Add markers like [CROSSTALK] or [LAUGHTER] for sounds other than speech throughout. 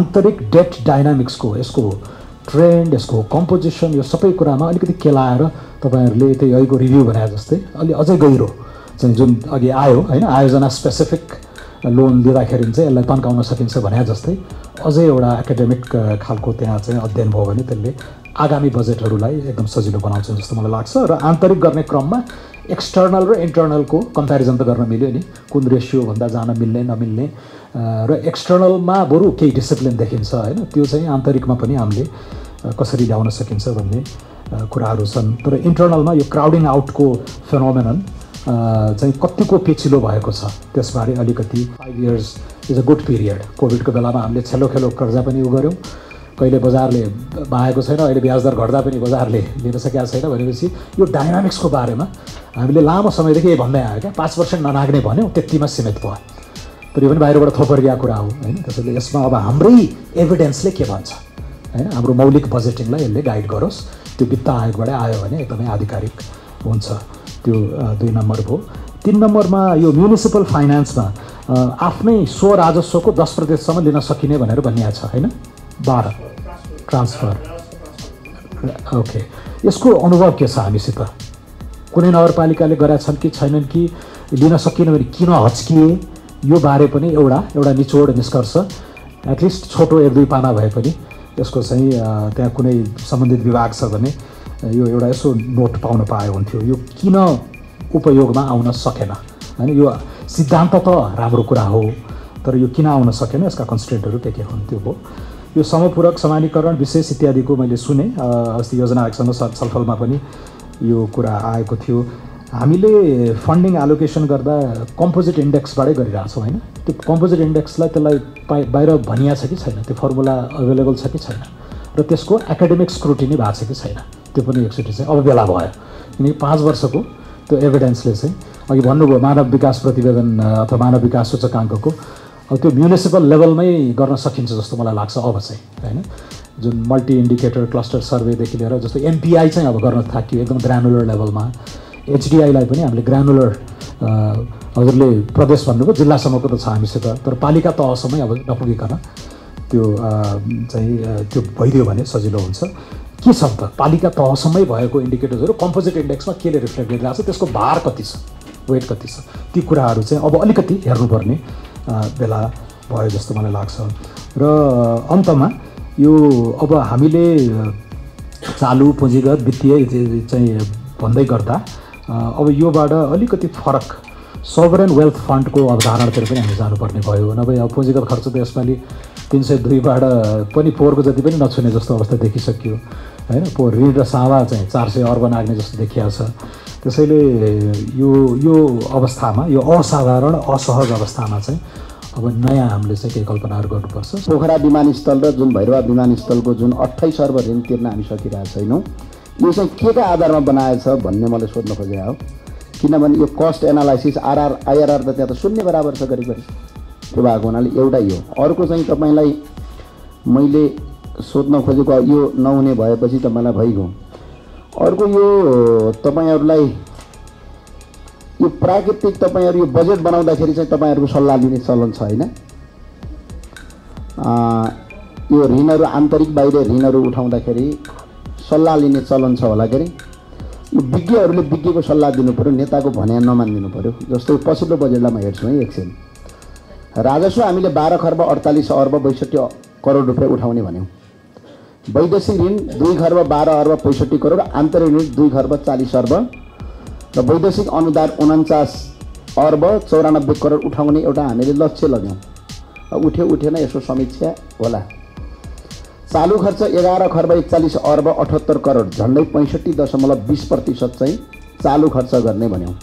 आन्तरिक डेट डाइनामिक्सको यसको ट्रेन्ड यसको कम्पोजिसन यो सबै कुरामा अलिकति केलाएर तपाईँहरूले त्यही अहिलेको रिभ्यू भने जस्तै अलि अझै गहिरो चाहिँ जुन अघि आयो होइन आयोजना स्पेसिफिक लोन लिँदाखेरि चाहिँ यसलाई तन्काउन सकिन्छ भने जस्तै अझै एउटा एकाडेमिक खालको त्यहाँ चाहिँ अध्ययन भयो भने त्यसले आगामी बजेटहरूलाई एकदम सजिलो बनाउँछ जस्तो मलाई लाग्छ र आन्तरिक गर्ने क्रममा एक्सटर्नल र इन्टर्नलको कम्पेरिजन त गर्न मिल्यो नि। कुन रेसियोभन्दा जान मिल्ने नमिल्ने र एक्सटर्नलमा बरु केही डिसिप्लिन देखिन्छ होइन। त्यो चाहिँ आन्तरिकमा पनि हामीले कसरी ल्याउन सकिन्छ भन्ने कुराहरू छन्। तर इन्टर्नलमा यो क्राउडिङ आउटको फेनोमेनन चाहिँ कतिको पेचिलो भएको छ। त्यसबारे अलिकति five years is a good period कोभिडको बेलामा हामीले छेलो खेलो कर्जा पनि उ गऱ्यौँ कहिले बजारले बाएको छैन अहिले ब्याज दर घट्दा पनि बजारले लिन सकेका छैन भनेपछि यो डाइनामिक्सको बारेमा हामीले लामो समयदेखि भन्दै आयो क्या। पाँच पर्सेन्ट ननाग्ने भन्यौँ त्यतिमा सीमित भयो। तर यो पनि बाहिरबाट थोपरिया कुरा हो होइन? त्यसैले यसमा अब हाम्रै एभिडेन्सले के भन्छ होइन? हाम्रो मौलिक बजेटिङलाई यसले गाइड गरोस्। त्यो वित्त आयोगबाटै आयो भने एकदमै आधिकारिक हुन्छ। त्यो दुई नम्बर भयो तिन नम्बरमा यो म्युनिसिपल फाइनेन्समा आफ्नै स्व राजस्वको दस प्रतिशतसम्म लिन सकिने भनेर भनिएको छ होइन? बाह्र। ट्रान्सफर ओके यसको अनुभव के छ हामीसित? कुनै नगरपालिकाले गरेका छन् कि छैनन् कि? लिन सकिएन भने किन हच्किए? यो बारे पनि एउटा एउटा निचोड निष्कर्ष एटलिस्ट छोटो एक दुई पाना भए पनि यसको चाहिँ त्यहाँ कुनै सम्बन्धित विभाग छ भने यो एउटा यसो नोट पाउन पाए हुन्थ्यो। यो किन उपयोगमा आउन सकेन? होइन यो सिद्धान्त त राम्रो कुरा हो तर यो किन आउन सकेन यसका कन्सटेन्टहरू के के हुन् त्यो भयो यो समपूरक समानीकरण विशेष इत्यादिको मैले सुने अस्ति योजना आयोगसँग छलफलमा पनि यो कुरा आएको थियो। हामीले फन्डिङ एलोकेसन गर्दा कम्पोजिट इन्डेक्सबाटै गरिरहेछौँ होइन? त्यो कम्पोजिट इन्डेक्सलाई त्यसलाई पाइ बाहिर भनिया छ कि छैन? त्यो फर्मुला अभाइलेबल छ कि छैन? र त्यसको एकाडेमिक स्क्रुटिनी भएको छ कि छैन? त्यो पनि एकचोटि चाहिँ अब बेला भयो। किनकि पाँच वर्षको त्यो एभिडेन्सले चाहिँ अघि भन्नुभयो मानव विकास प्रतिवेदन अथवा मानव विकास सूचकाङ्कको। अब त्यो म्युनिसिपल लेभलमै गर्न सकिन्छ जस्तो मलाई लाग्छ अब चाहिँ होइन? जुन मल्टी इन्डिकेटर क्लस्टर सर्वेदेखि लिएर जस्तो एमपिआई चाहिँ अब गर्न थाकियो एकदम ग्रानुलर लेभलमा एचडिआईलाई पनि हामीले ग्रानुलर हजुरले प्रदेश भन्नुभयो जिल्लासम्मको त छ हामीसित तर पालिका तहसम्मै अब नपुगिकन त्यो चाहिँ त्यो भइदियो भने सजिलो हुन्छ। के छ त? पालिका तहसम्मै भएको इन्डिकेटर्सहरू कम्पोजिट इन्डेक्समा केले रिफ्लेक्ट गरिरहेको छ? त्यसको भार कति छ? वेट कति छ? ती कुराहरू चाहिँ अब अलिकति हेर्नुपर्ने बेला भयो जस्तो मलाई लाग्छ। र अन्तमा यो अब हामीले चालु पुँजीगत वित्तीय चाहिँ भन्दै गर्दा अब योबाट अलिकति फरक सभरेन वेल्थ फन्डको अवधारणातिर पनि हामी जानुपर्ने भयो। नभए अब पुँजीगत खर्च त यसपालि तिन सय दुईबाट पनि पोहोरको जति पनि नछुने जस्तो अवस्था देखिसक्यो। होइन पो ऋण र सावा चाहिँ चार सय अर्ब नाग्ने जस्तो छ त्यसैले यो यो अवस्थामा यो असाधारण असहज अवस्थामा चाहिँ अब नयाँ हामीले चाहिँ केही कल्पनाहरू गर्नुपर्छ। पोखरा विमानस्थल र जुन भैरवा विमानस्थलको जुन अठाइस अर्ब ऋण तिर्न हामी सकिरहेको छैनौँ यो चाहिँ के का आधारमा बनाएछ भन्ने मैले सोध्न खोजेँ हो। किनभने यो कस्ट एनालाइसिस आरआर आइआरआर त त्यहाँ त शून्य बराबर छ करिब करिब त्यो भएको हुनाले एउटै हो। अर्को चाहिँ तपाईँलाई मैले सोध्न खोजेको यो नहुने भएपछि तपाईँलाई भइगयो। अर्को यो तपाईँहरूलाई यो प्राकृतिक तपाईँहरू यो बजेट बनाउँदाखेरि चाहिँ तपाईँहरूको सल्लाह लिने चलन छ होइन? यो ऋणहरू आन्तरिक बाहिर ऋणहरू उठाउँदाखेरि सल्लाह लिने चलन छ होला के अरे यो विज्ञहरूले विज्ञको सल्लाह दिनु पऱ्यो नेताको भन्या नमानिदिनु पऱ्यो जस्तो पछिल्लो बजेटलाई म हेर्छु है एकछिन। राजस्व हामीले बाह्र खर्ब अडतालिस अर्ब बैसठी करोड रुपियाँ उठाउने भन्यौँ। वैदेशिक ऋण दुई खर्ब बाह्र अर्ब पैँसठी करोड आन्तरिक ऋण दुई खर्ब चालिस अर्ब र वैदेशिक अनुदान उन्चास अर्ब चौरानब्बे करोड उठाउने एउटा हामीले लक्ष्य लग्यौँ। उठ्यो उठेन यसो समीक्षा होला। चालु खर्च एघार खर्ब एकचालिस अर्ब अठहत्तर करोड झन्डै पैँसठी दशमलव बिस प्रतिशत चाहिँ चालु खर्च गर्ने भन्यौँ।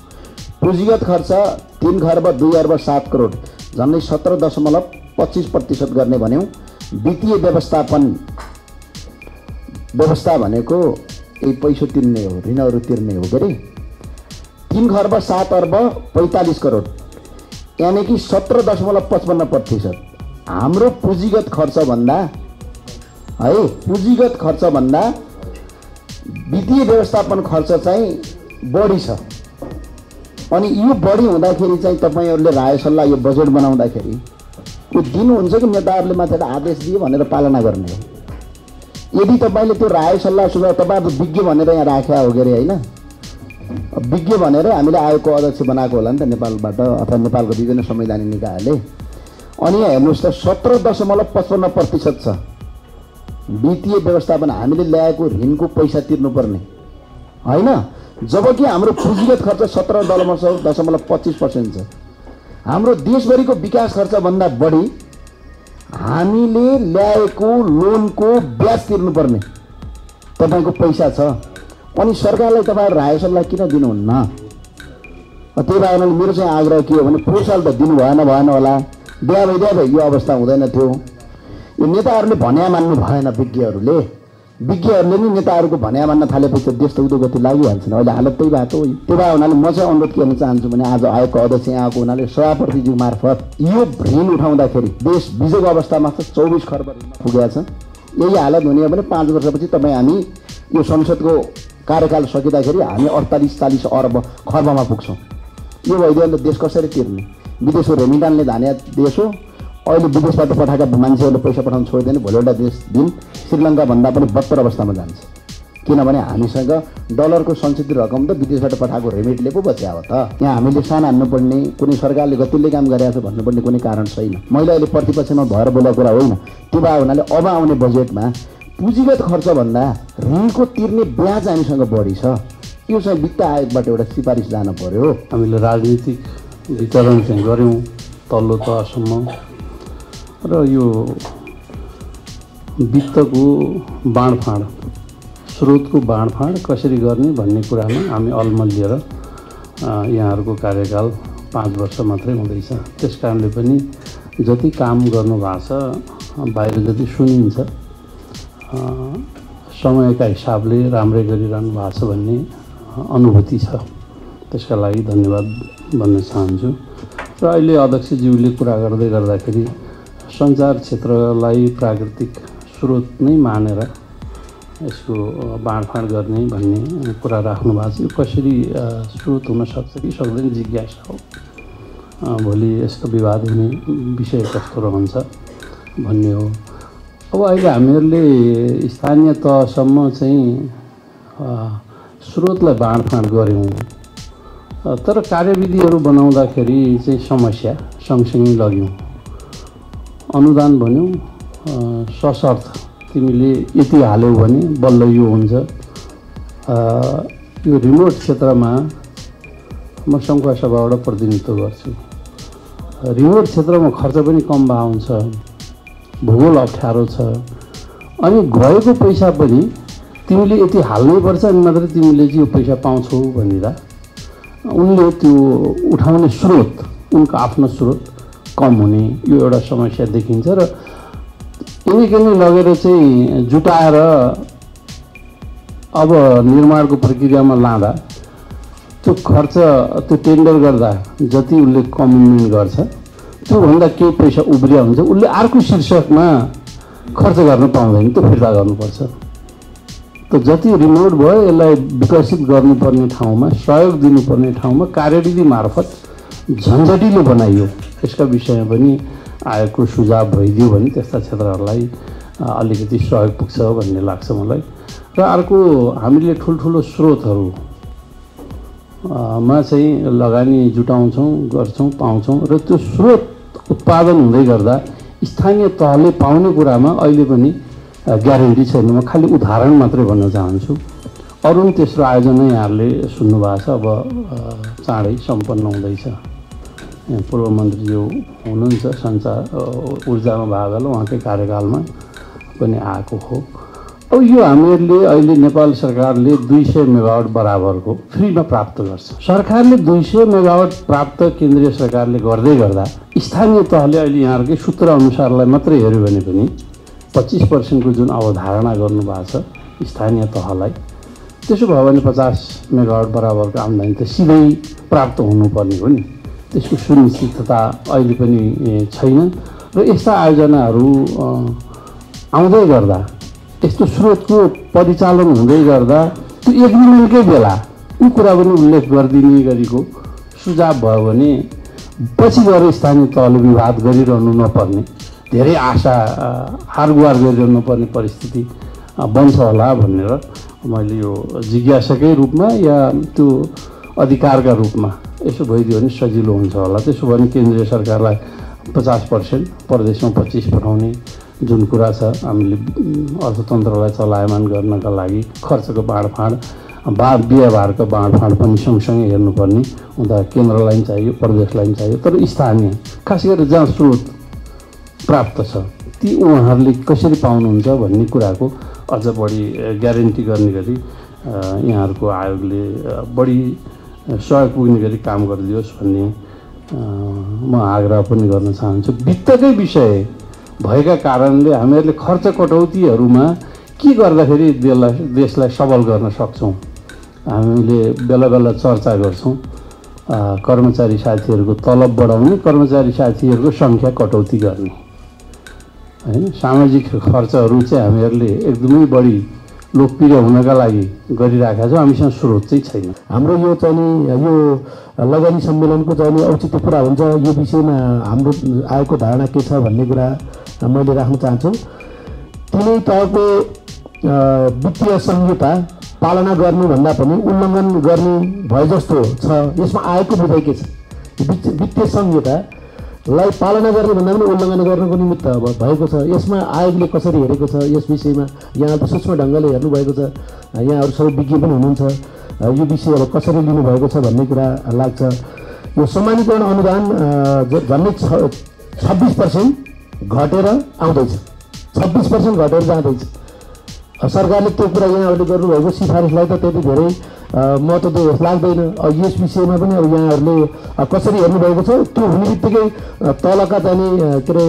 पुँजीगत खर्च तिन खर्ब दुई अर्ब सात करोड झन्डै सत्र दशमलव पच्चिस प्रतिशत गर्ने भन्यौँ। वित्तीय व्यवस्थापन व्यवस्था भनेको यही पैसो तिर्ने हो ऋणहरू तिर्ने हो के अरे तिन खर्ब सात अर्ब पैँतालिस करोड यानि कि सत्र दशमलव पचपन्न प्रतिशत। हाम्रो पुँजीगत खर्चभन्दा है पुँजीगत खर्चभन्दा वित्तीय व्यवस्थापन खर्च चाहिँ बढी छ। अनि यो बढी हुँदाखेरि चाहिँ तपाईँहरूले राय सल्लाह यो बजेट बनाउँदाखेरि त्यो दिनुहुन्छ कि नेताहरूले माथि आदेश दियो भनेर पालना गर्ने हो। यदि तपाईँले त्यो राय सल्लाह सुझाव तपाईँहरू विज्ञ भनेर यहाँ राखेका हो कि अरे होइन? विज्ञ भनेर हामीले आयोगको अध्यक्ष बनाएको होला नि त नेपालबाट अथवा नेपालको विभिन्न संवैधानिक निकायले। अनि हेर्नुहोस् त सत्र दशमलव पचपन्न प्रतिशत छ। वित्तीय व्यवस्थापन हामीले ल्याएको ऋणको पैसा तिर्नुपर्ने। होइन? जबकि हाम्रो पुँजीगत खर्च सत्र दशमलव दशमलव पच्चिस पर्सेन्ट छ। हाम्रो देशभरिको विकास खर्चभन्दा बढी हामीले ल्याएको लोनको ब्याज तिर्नुपर्ने। तपाईँको पैसा छ। अनि सरकारलाई तपाईँहरू राय किन दिनुहुन्न? त्यही भएर मेरो चाहिँ आग्रह के हो भने पोहोर त दिनु भएन भएन होला। बिहा भइदिया भए यो अवस्था हुँदैन थियो। यो नेताहरूले भन्या मान्नु भएन विज्ञहरूले। विज्ञहरूले नि नेताहरूको भन्या मान्न थालेपछि त देश त उदो गति लागिहाल्छन् अहिले हालत त्यही भएको हो। त्यही भए हुनाले म चाहिँ अनुरोध गर्न चाहन्छु भने आज आएको अध्यक्ष आएको हुनाले सभापतिज्यू मार्फत यो ऋण उठाउँदाखेरि देश बिजोको अवस्थामा छ चौबिस खर्ब ऋण पुगेको छ यही हालत हुने हो भने पाँच वर्षपछि तपाईँ हामी यो संसदको कार्यकाल सकिँदाखेरि हामी अडतालिस चालिस अरब खर्बमा पुग्छौँ। यो भइदियो भने देश कसरी तिर्ने? विदेशको रेमिटानले धाने देश हो। अहिले विदेशबाट पठाएका मान्छेहरूले पैसा पठाउनु छोडिदियो भने भोलिवटा देश दिन श्रीलङ्काभन्दा पनि बत्तर अवस्थामा जान्छ। किनभने हामीसँग डलरको सञ्चित रकम त विदेशबाट पठाएको रेमिटले पो बच्या हो त। यहाँ हामीले सान हान्नुपर्ने कुनै सरकारले गतिले काम गरेको छ भन्नुपर्ने कुनै कारण छैन। मैले अहिले प्रतिपक्षमा भएर बोलेको कुरा होइन। त्यो भए हुनाले अब आउने बजेटमा पुँजीगत खर्चभन्दा ऋणको तिर्ने ब्याज हामीसँग बढी छ। यो चाहिँ वित्त आयोगबाट एउटा सिफारिस जानु पर्यो। हामीले राजनीतिक वितरण चाहिँ गऱ्यौँ तल्लो तहसम्म। र यो वित्तको बाँडफाँड स्रोतको बाँडफाँड कसरी गर्ने भन्ने कुरामा हामी अलमलिएर यहाँहरूको कार्यकाल पाँच वर्ष मात्रै हुँदैछ। त्यस कारणले पनि जति काम गर्नुभएको छ बाहिर जति सुनिन्छ समयका हिसाबले राम्रै गरिरहनु भएको छ भन्ने अनुभूति छ। त्यसका लागि धन्यवाद भन्न चाहन्छु। र अहिले अध्यक्षज्यूले कुरा गर्दै गर्दाखेरि सञ्चार क्षेत्रलाई प्राकृतिक स्रोत नै मानेर यसको बाँडफाँड गर्ने भन्ने कुरा राख्नु भएको छ। यो कसरी स्रोत हुनसक्छ कि सक्दैन जिज्ञासा हो। भोलि यसको विवाद हुने विषय कस्तो रहन्छ भन्ने हो। अब अहिले हामीहरूले स्थानीय तहसम्म चाहिँ स्रोतलाई बाँडफाँड गऱ्यौँ। तर कार्यविधिहरू बनाउँदाखेरि चाहिँ समस्या सँगसँगै लग्यौँ। अनुदान भन्यौँ। सशर्त तिमीले यति हाल्यौ भने बल्ल यो हुन्छ। यो रिमोट क्षेत्रमा म सङ्घुवा सभाबाट प्रतिनिधित्व गर्छु। रिमोट क्षेत्रमा खर्च पनि कम भए हुन्छ। भूगोल अप्ठ्यारो छ। अनि गएको पैसा पनि तिमीले यति हाल्नैपर्छ अनि मात्रै तिमीले चाहिँ यो पैसा पाउँछौ भनेर। उनले त्यो उठाउने स्रोत उनको आफ्नो स्रोत कम हुने यो एउटा समस्या देखिन्छ र यिनी किनी लगेर चाहिँ जुटाएर अब निर्माणको प्रक्रियामा लाँदा त्यो खर्च त्यो टेन्डर गर्दा जति उसले कमिटमेन्ट गर्छ त्योभन्दा केही पैसा उब्रिया हुन्छ उसले अर्को शीर्षकमा खर्च गर्न पाउँदैन त्यो फिर्ता गर्नुपर्छ। त जति रिमोट भयो यसलाई विकसित गर्नुपर्ने ठाउँमा सहयोग दिनुपर्ने ठाउँमा कार्यविधि मार्फत झन्झटिलो बनाइयो। यसका विषयमा पनि आएको सुझाव भइदियो भने त्यस्ता क्षेत्रहरूलाई अलिकति सहयोग पुग्छ भन्ने लाग्छ मलाई। र अर्को हामीले ठुल्ठुलो स्रोतहरू मा चाहिँ लगानी जुटाउँछौँ गर्छौँ पाउँछौँ र त्यो स्रोत उत्पादन हुँदै गर्दा स्थानीय तहले पाउने कुरामा अहिले पनि ग्यारेन्टी छैन। म खालि उदाहरण मात्रै भन्न चाहन्छु। अरू पनि तेस्रो आयोजना यहाँहरूले सुन्नुभएको छ। अब चाँडै सम्पन्न हुँदैछ। पूर्व मन्त्रीज्यू हुनुहुन्छ सञ्चार ऊर्जामा भाग होला उहाँकै कार्यकालमा पनि आएको हो। अब यो हामीहरूले अहिले नेपाल सरकारले दुई सय मेगावट बराबरको फ्रीमा प्राप्त गर्छ। सरकारले दुई सय मेगावट प्राप्त केन्द्रीय सरकारले गर्दै गर्दा स्थानीय तहले अहिले यहाँहरूकै सूत्र अनुसारलाई मात्रै हेऱ्यो भने पनि पच्चिस पर्सेन्टको जुन अवधारणा गर्नुभएको छ स्थानीय तहलाई त्यसो भयो भने पचास मेगावट बराबरको आम्दानी त सिधै प्राप्त हुनुपर्ने हो नि। त्यसको सुनिश्चितता अहिले पनि छैन र यस्ता आयोजनाहरू आउँदै गर्दा यस्तो स्रोतको परिचालन हुँदै गर्दा त्यो एग्रिमेन्टकै बेला यो कुरा पनि उल्लेख गरिदिने गरेको सुझाव भयो भने पछि गएर स्थानीय तहले विवाद गरिरहनु नपर्ने धेरै आशा हारगुहार गरिरहनु नपर्ने परिस्थिति बन्छ होला भनेर मैले यो जिज्ञासाकै रूपमा या त्यो अधिकारका रूपमा यसो भइदियो भने सजिलो हुन्छ होला। त्यसो भने केन्द्रीय सरकारलाई पचास पर्सेन्ट प्रदेशमा पच्चिस पठाउने जुन कुरा छ हामीले अर्थतन्त्रलाई चलायमान गर्नका लागि खर्चको बाँडफाँड बा व्यवहारको बाँडफाँड पनि सँगसँगै हेर्नुपर्ने हुँदा केन्द्रलाई पनि चाहियो प्रदेशलाई पनि चाहियो तर स्थानीय खास गरेर जहाँ स्रोत प्राप्त छ ती उहाँहरूले कसरी पाउनुहुन्छ भन्ने कुराको अझ बढी ग्यारेन्टी गर्ने गरी यहाँहरूको आयोगले बढी सहयोग पुग्ने गरी काम गरिदियोस् भन्ने म आग्रह पनि गर्न चाहन्छु। वित्तकै विषय भएका कारणले हामीहरूले खर्च कटौतीहरूमा के गर्दाखेरि देशलाई देशलाई सबल गर्न सक्छौँ? हामीले बेला बेला चर्चा गर्छौँ। कर्मचारी साथीहरूको तलब बढाउने कर्मचारी साथीहरूको सङ्ख्या कटौती गर्ने। होइन सामाजिक खर्चहरू चाहिँ हामीहरूले एकदमै बढी लोकप्रिय हुनका लागि गरिरहेका छौँ। हामीसँग स्रोत चाहिँ छैन। हाम्रो यो चाहिँ नि यो लगानी सम्मेलनको चाहिँ औचित्य पुरा हुन्छ। यो विषयमा हाम्रो आएको धारणा के छ भन्ने कुरा मैले राख्न चाहन्छु। कुनै तहको वित्तीय संहिता पालना गर्नुभन्दा पनि उल्लङ्घन गर्ने भए जस्तो छ। यसमा आएको बुझाइ के छ? वित्त- वित्तीय संहितालाई पालना गर्ने भन्दा पनि उल्लङ्घन गर्नुको निमित्त अब भएको छ। यसमा आयोगले कसरी हेरेको छ? यस विषयमा यहाँ त सूक्ष्म ढङ्गले हेर्नुभएको छ। यहाँहरू सबै विज्ञ पनि हुनुहुन्छ। यो विषय अब कसरी लिनुभएको छ भन्ने कुरा लाग्छ। यो समानीकरण अनुदान झन्डै छ छब्बिस पर्सेन्ट घटेर आउँदैछ। छब्बिस पर्सेन्ट घटेर जाँदैछ। सरकारले त्यो कुरा यहाँहरूले गर्नुभएको सिफारिसलाई त त्यति धेरै महत्त्व जस्तो लाग्दैन। यस विषयमा पनि अब यहाँहरूले कसरी हेर्नुभएको छ त्यो हुने बित्तिकै तलका चाहिँ नि, अ, के अरे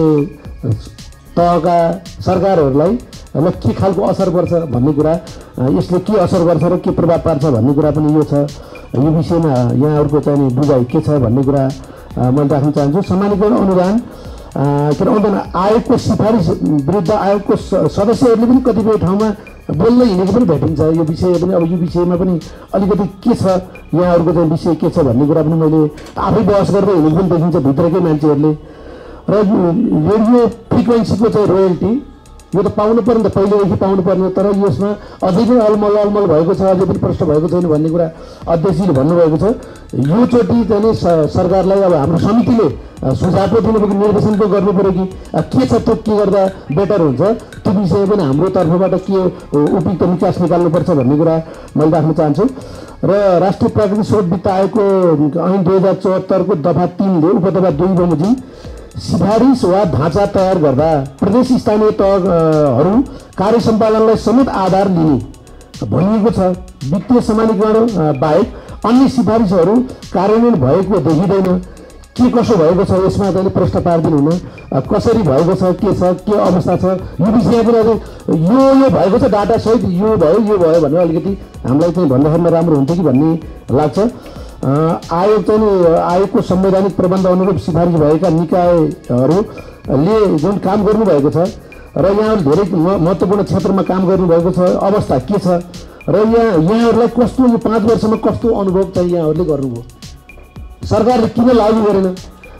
तहका सरकारहरूलाई ल के खालको असर पर्छ भन्ने कुरा यसले के असर गर्छ र के प्रभाव पार्छ भन्ने कुरा पनि यो छ। यो विषयमा यहाँहरूको चाहिँ बुझाइ के छ भन्ने कुरा मैले राख्न चाहन्छु। समानीकरण अनुदान के आयोगको सिफारिस विरुद्ध आयोगको सदस्यहरूले पनि कतिपय ठाउँमा बोल्दै हिँडेको पनि भेटिन्छ। यो विषय पनि अब यो विषयमा पनि अलिकति के छ यहाँहरूको चाहिँ विषय के छ भन्ने कुरा पनि मैले आफै बहस गर्दै हिँडेको पनि देखिन्छ भित्रकै मान्छेहरूले। र रेडियो फ्रिक्वेन्सीको चाहिँ रोयल्टी यो त पाउनु पर्ने त पहिलेदेखि पाउनु पर्ने तर यसमा अझै पनि अलमल अलमल भएको छ अझै पनि प्रश्न भएको छैन भन्ने कुरा अध्यक्षले भन्नुभएको छ। योचोटि चाहिँ सरकारलाई अब हाम्रो समितिले सुझाव पो दिनुपर्यो निर्देशन पो गर्नु पऱ्यो कि के छ त्यो के गर्दा बेटर हुन्छ? त्यो विषय पनि हाम्रो तर्फबाट के उपयुक्त निकास निकाल्नुपर्छ भन्ने कुरा मैले राख्न चाहन्छु। र राष्ट्रिय प्राकृतिक स्रोत वित्त आयोगको ऐन दुई हजार चौहत्तरको दफा तिनले उपदफा दुई बमोजिम सिफारिस वा ढाँचा तयार गर्दा प्रदेश स्थानीय तहहरू कार्य सम्पादनलाई समेत आधार लिने भनिएको छ। वित्तीय समानीकरण बाहेक अन्य सिफारिसहरू कार्यान्वयन भएको देखिँदैन। के कसो भएको छ यसमा चाहिँ प्रश्न पारिदिनु हुन कसरी भएको छ के छ के अवस्था छ यो विषय पनि अझै यो यो भएको छ डाटा सहित यो भयो यो भयो भने अलिकति हामीलाई चाहिँ भन्दाखेरिमा राम्रो हुन्छ कि भन्ने लाग्छ। आयोग आयोगको संवैधानिक प्रबन्ध अनुरूप सिफारिस भएका निकायहरूले जुन काम गर्नुभएको छ र यहाँहरू धेरै महत्त्वपूर्ण क्षेत्रमा काम गर्नुभएको छ अवस्था के छ र यहाँ यहाँहरूलाई कस्तो यो पाँच वर्षमा कस्तो अनुभव चाहिँ यहाँहरूले गर्नुभयो? सरकारले किन लागू गरेन?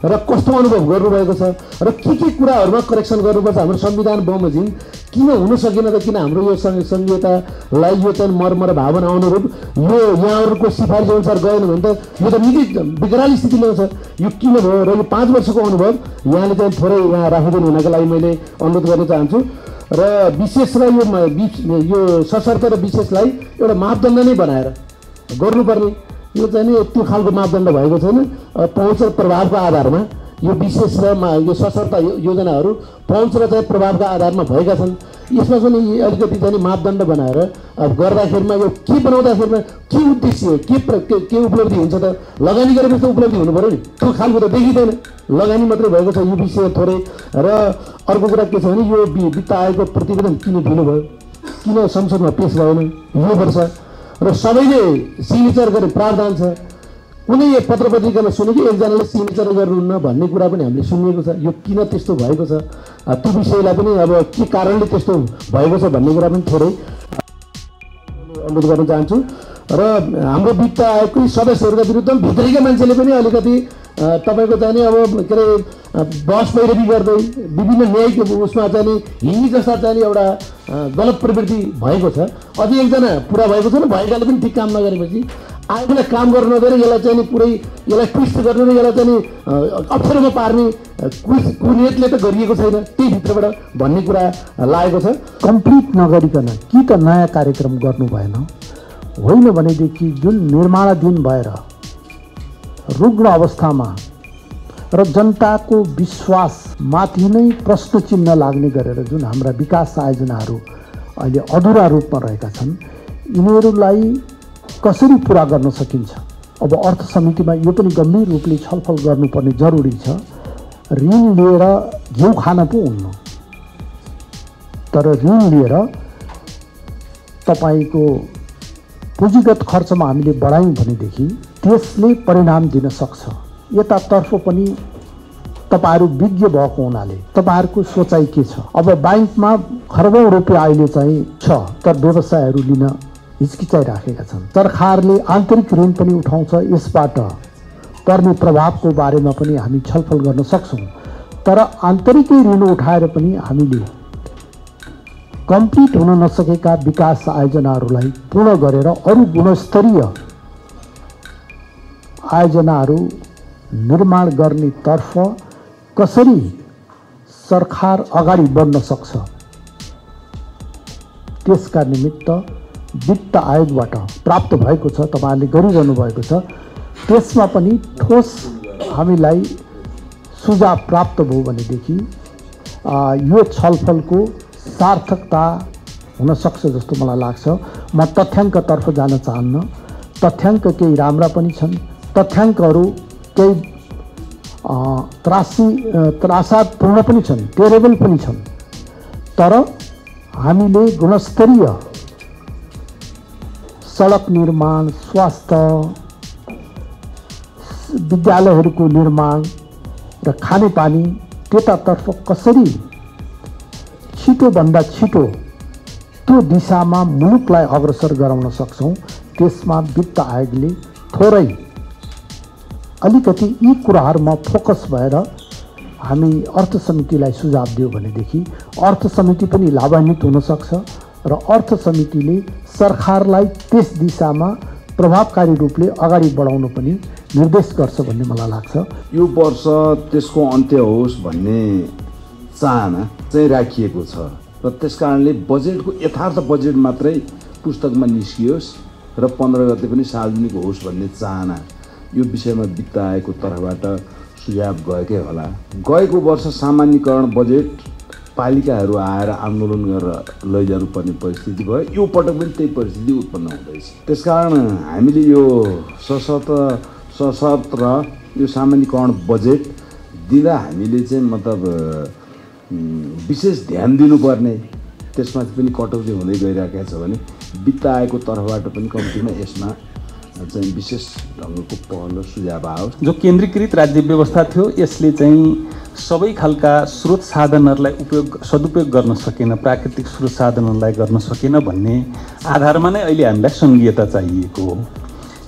र कस्तो अनुभव गर्नुभएको छ? र के के कुराहरूमा करेक्सन गर्नुपर्छ? हाम्रो संविधान बमोजिम किन हुन सकेन त किन हाम्रो यो सङ्घ- सङ्घीयतालाई यो चाहिँ मर्म र भावना अनुरूप यो यहाँहरूको सिफारिस अनुसार गएन भने त यो त निकै विकराल स्थिति ल्याउँछ यो किन भयो र यो पाँच वर्षको अनुभव यहाँले चाहिँ थोरै यहाँ राखिदिनु हुनको लागि मैले अनुरोध गर्न चाहन्छु। र विशेष र यो यो सशर्त र विशेषलाई एउटा मापदण्ड नै बनाएर गर्नुपर्ने। यो चाहिँ नि त्यो खालको मापदण्ड भएको छैन। पहुँच र प्रभावको आधारमा यो विशेष र यो सशर्त यो- योजनाहरू पहुँच र चाहिँ प्रभावका आधारमा भएका छन्। यसमा पनि यी अलिकति चाहिँ नि मापदण्ड बनाएर अब गर्दाखेरिमा यो के बनाउँदाखेरिमा के उद्देश्य के के उपलब्धि हुन्छ त लगानी गरेपछि त उपलब्धि हुनु पऱ्यो नि। त्यो खालको त देखिँदैन। लगानी मात्रै भएको छ यो विषय थोरै। र अर्को कुरा के छ भने यो वित्त आयोगको प्रतिवेदन किन दिनुभयो किन संसदमा पेस भएन? यो वर्ष र सबैले सिग्नेचर गर्ने प्रावधान छ। कुनै पत्र पत्रिकामा सुनेको एकजनाले सिग्नेचर गर्नुहुन्न भन्ने कुरा पनि हामीले सुनिएको छ। यो किन त्यस्तो भएको छ? त्यो विषयलाई पनि अब के कारणले त्यस्तो भएको छ भन्ने कुरा पनि थोरै अनुरोध गर्न चाहन्छु। र हाम्रो वित्त आयोगकै सदस्यहरूका विरुद्ध भित्रैका मान्छेले पनि अलिकति तपाईँको चाहिँ नि अब के अरे बस पैरवी गर्दै विभिन्न न्यायिक उसमा चाहिँ हिँड्ने जस्ता चाहिँ एउटा गलत प्रवृत्ति भएको छ। अझै एकजना पुरा भएको छ न भएकाले पनि ठिक काम नगरेपछि आयोगलाई काम गर्नु नदिएर यसलाई चाहिँ नि पुरै यसलाई ट्विस्ट र यसलाई चाहिँ अप्ठ्यारोमा पार्ने कुस कुनियतले त गरिएको छैन। त्यही भित्रबाट भन्ने कुरा लागेको छ। कम्प्लिट नगरिकन कि त नयाँ कार्यक्रम गर्नु भएन। होइन भनेदेखि जुन निर्माणाधीन भएर रुग्ण अवस्थामा र जनताको विश्वासमाथि नै प्रश्न चिन्ह लाग्ने गरेर जुन हाम्रा विकास आयोजनाहरू अहिले अधुरा रूपमा रहेका छन् यिनीहरूलाई कसरी पुरा गर्न सकिन्छ? अब अर्थ समितिमा यो पनि गम्भीर रूपले छलफल गर्नुपर्ने जरुरी छ। ऋण लिएर घिउ खान पो हुन्न। तर ऋण लिएर तपाईँको पुँजीगत खर्चमा हामीले बढायौँ भनेदेखि त्यसले परिणाम दिन सक्छ। यतातर्फ पनि तपाईँहरू विज्ञ भएको हुनाले तपाईँहरूको सोचाइ के छ? अब ब्याङ्कमा खरबौँ रुपियाँ अहिले चाहिँ छ तर व्यवसायहरू लिन हिचकिचाइराखेका छन्। सरकारले आन्तरिक ऋण पनि उठाउँछ यसबाट। पर्ने प्रभावको बारेमा पनि हामी छलफल गर्न सक्छौँ। तर आन्तरिकै ऋण उठाएर पनि हामीले कम्प्लिट हुन नसकेका विकास आयोजनाहरूलाई पूर्ण गरेर अरू गुणस्तरीय आयोजनाहरू निर्माण गर्नेतर्फ कसरी सरकार अगाडि बढ्न सक्छ? त्यसका निमित्त वित्त आयोगबाट प्राप्त भएको छ तपाईँहरूले गरिरहनु भएको छ। त्यसमा पनि ठोस हामीलाई सुझाव प्राप्त भयो भनेदेखि यो छलफलको सार्थकता हुनसक्छ जस्तो मलाई लाग्छ। म तथ्याङ्कतर्फ जान चाहन्न। तथ्याङ्क केही राम्रा पनि छन्। तथ्याङ्कहरू केही त्रासी त्रासादपूर्ण पनि छन् टेरेबल पनि छन्। तर हामीले गुणस्तरीय सडक निर्माण स्वास्थ्य विद्यालयहरूको निर्माण र खानेपानी त्यतातर्फ कसरी छिटोभन्दा छिटो त्यो दिशामा मुलुकलाई अग्रसर गराउन सक्छौँ त्यसमा वित्त आयोगले थोरै अलिकति यी कुराहरूमा फोकस भएर हामी अर्थ समितिलाई सुझाव दियो भनेदेखि अर्थ समिति पनि लाभान्वित हुनसक्छ र अर्थ समितिले सरकारलाई त्यस दिशामा प्रभावकारी रूपले अगाडि बढाउन पनि निर्देश गर्छ भन्ने मलाई लाग्छ। यो वर्ष त्यसको अन्त्य होस् भन्ने चाहना चाहिँ राखिएको छ र त्यस कारणले बजेटको यथार्थ बजेट मात्रै पुस्तकमा निस्कियोस् र पन्ध्र गते पनि सार्वजनिक होस् भन्ने चाहना यो विषयमा वित्त आयोगको तर्फबाट सुझाव गएकै होला। गएको वर्ष सामान्यकरण बजेट पालिकाहरू आएर आन्दोलन गरेर लैजानु पर्ने परिस्थिति भयो। यो पटक पनि त्यही परिस्थिति उत्पन्न हुँदैछ। त्यसकारण हामीले यो सशक्त सशक्त र यो सामान्यकरण बजेट दिँदा हामीले चाहिँ मतलब विशेष ध्यान दिनुपर्ने। त्यसमाथि पनि कटौती हुँदै गइरहेको छ भने वित्त आयोगको तर्फबाट पनि कम्तीमा यसमा चाहिँ विशेष ढङ्गको पहल सुझाव आओस्। जो केन्द्रीकृत राज्य व्यवस्था थियो यसले चाहिँ सबै खालका स्रोत साधनहरूलाई उपयोग सदुपयोग गर्न सकेन प्राकृतिक स्रोत साधनहरूलाई गर्न सकेन भन्ने आधारमा नै अहिले हामीलाई सङ्घीयता चाहिएको हो।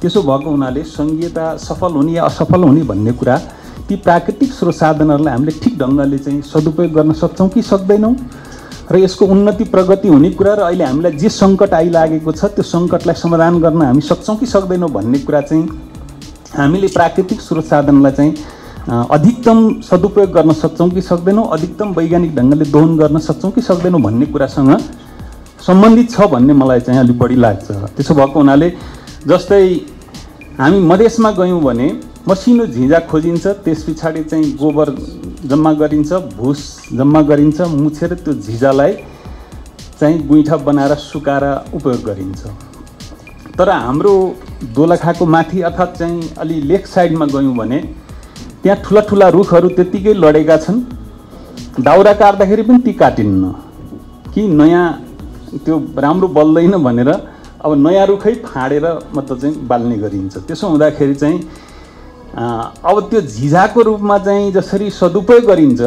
त्यसो भएको हुनाले सङ्घीयता सफल हुने या असफल हुने भन्ने कुरा ती प्राकृतिक स्रोत साधनहरूलाई हामीले ठिक ढङ्गले चाहिँ सदुपयोग गर्न सक्छौँ कि सक्दैनौँ? र यसको उन्नति प्रगति हुने कुरा र अहिले हामीलाई जे सङ्कट आइलागेको छ त्यो सङ्कटलाई समाधान गर्न हामी सक्छौँ कि सक्दैनौँ भन्ने कुरा चाहिँ हामीले प्राकृतिक स्रोत साधनलाई चाहिँ अधिकतम सदुपयोग गर्न सक्छौँ कि सक्दैनौँ अधिकतम वैज्ञानिक ढङ्गले दोहन गर्न सक्छौँ कि सक्दैनौँ भन्ने कुरासँग सम्बन्धित छ भन्ने मलाई चाहिँ अलिक बढी लाग्छ। त्यसो भएको हुनाले जस्तै हामी मधेसमा गयौँ भने मसिनो झिँजा खोजिन्छ त्यस पछाडि चाहिँ गोबर जम्मा गरिन्छ भुस जम्मा गरिन्छ मुछेर त्यो झिँजालाई चाहिँ गुइठा बनाएर सुकाएर उपयोग गरिन्छ। तर हाम्रो दोलखाको माथि अर्थात् चाहिँ अलि लेक साइडमा गयौँ भने त्यहाँ ठुला ठुला रुखहरू त्यत्तिकै लडेका छन्। दाउरा काट्दाखेरि पनि ती काटिन्न। कि नयाँ त्यो राम्रो बल्दैन भनेर अब नयाँ रुखै फाँडेर मतलब चाहिँ बाल्ने गरिन्छ। त्यसो हुँदाखेरि चाहिँ अब त्यो झिझाको रूपमा चाहिँ जसरी सदुपयोग गरिन्छ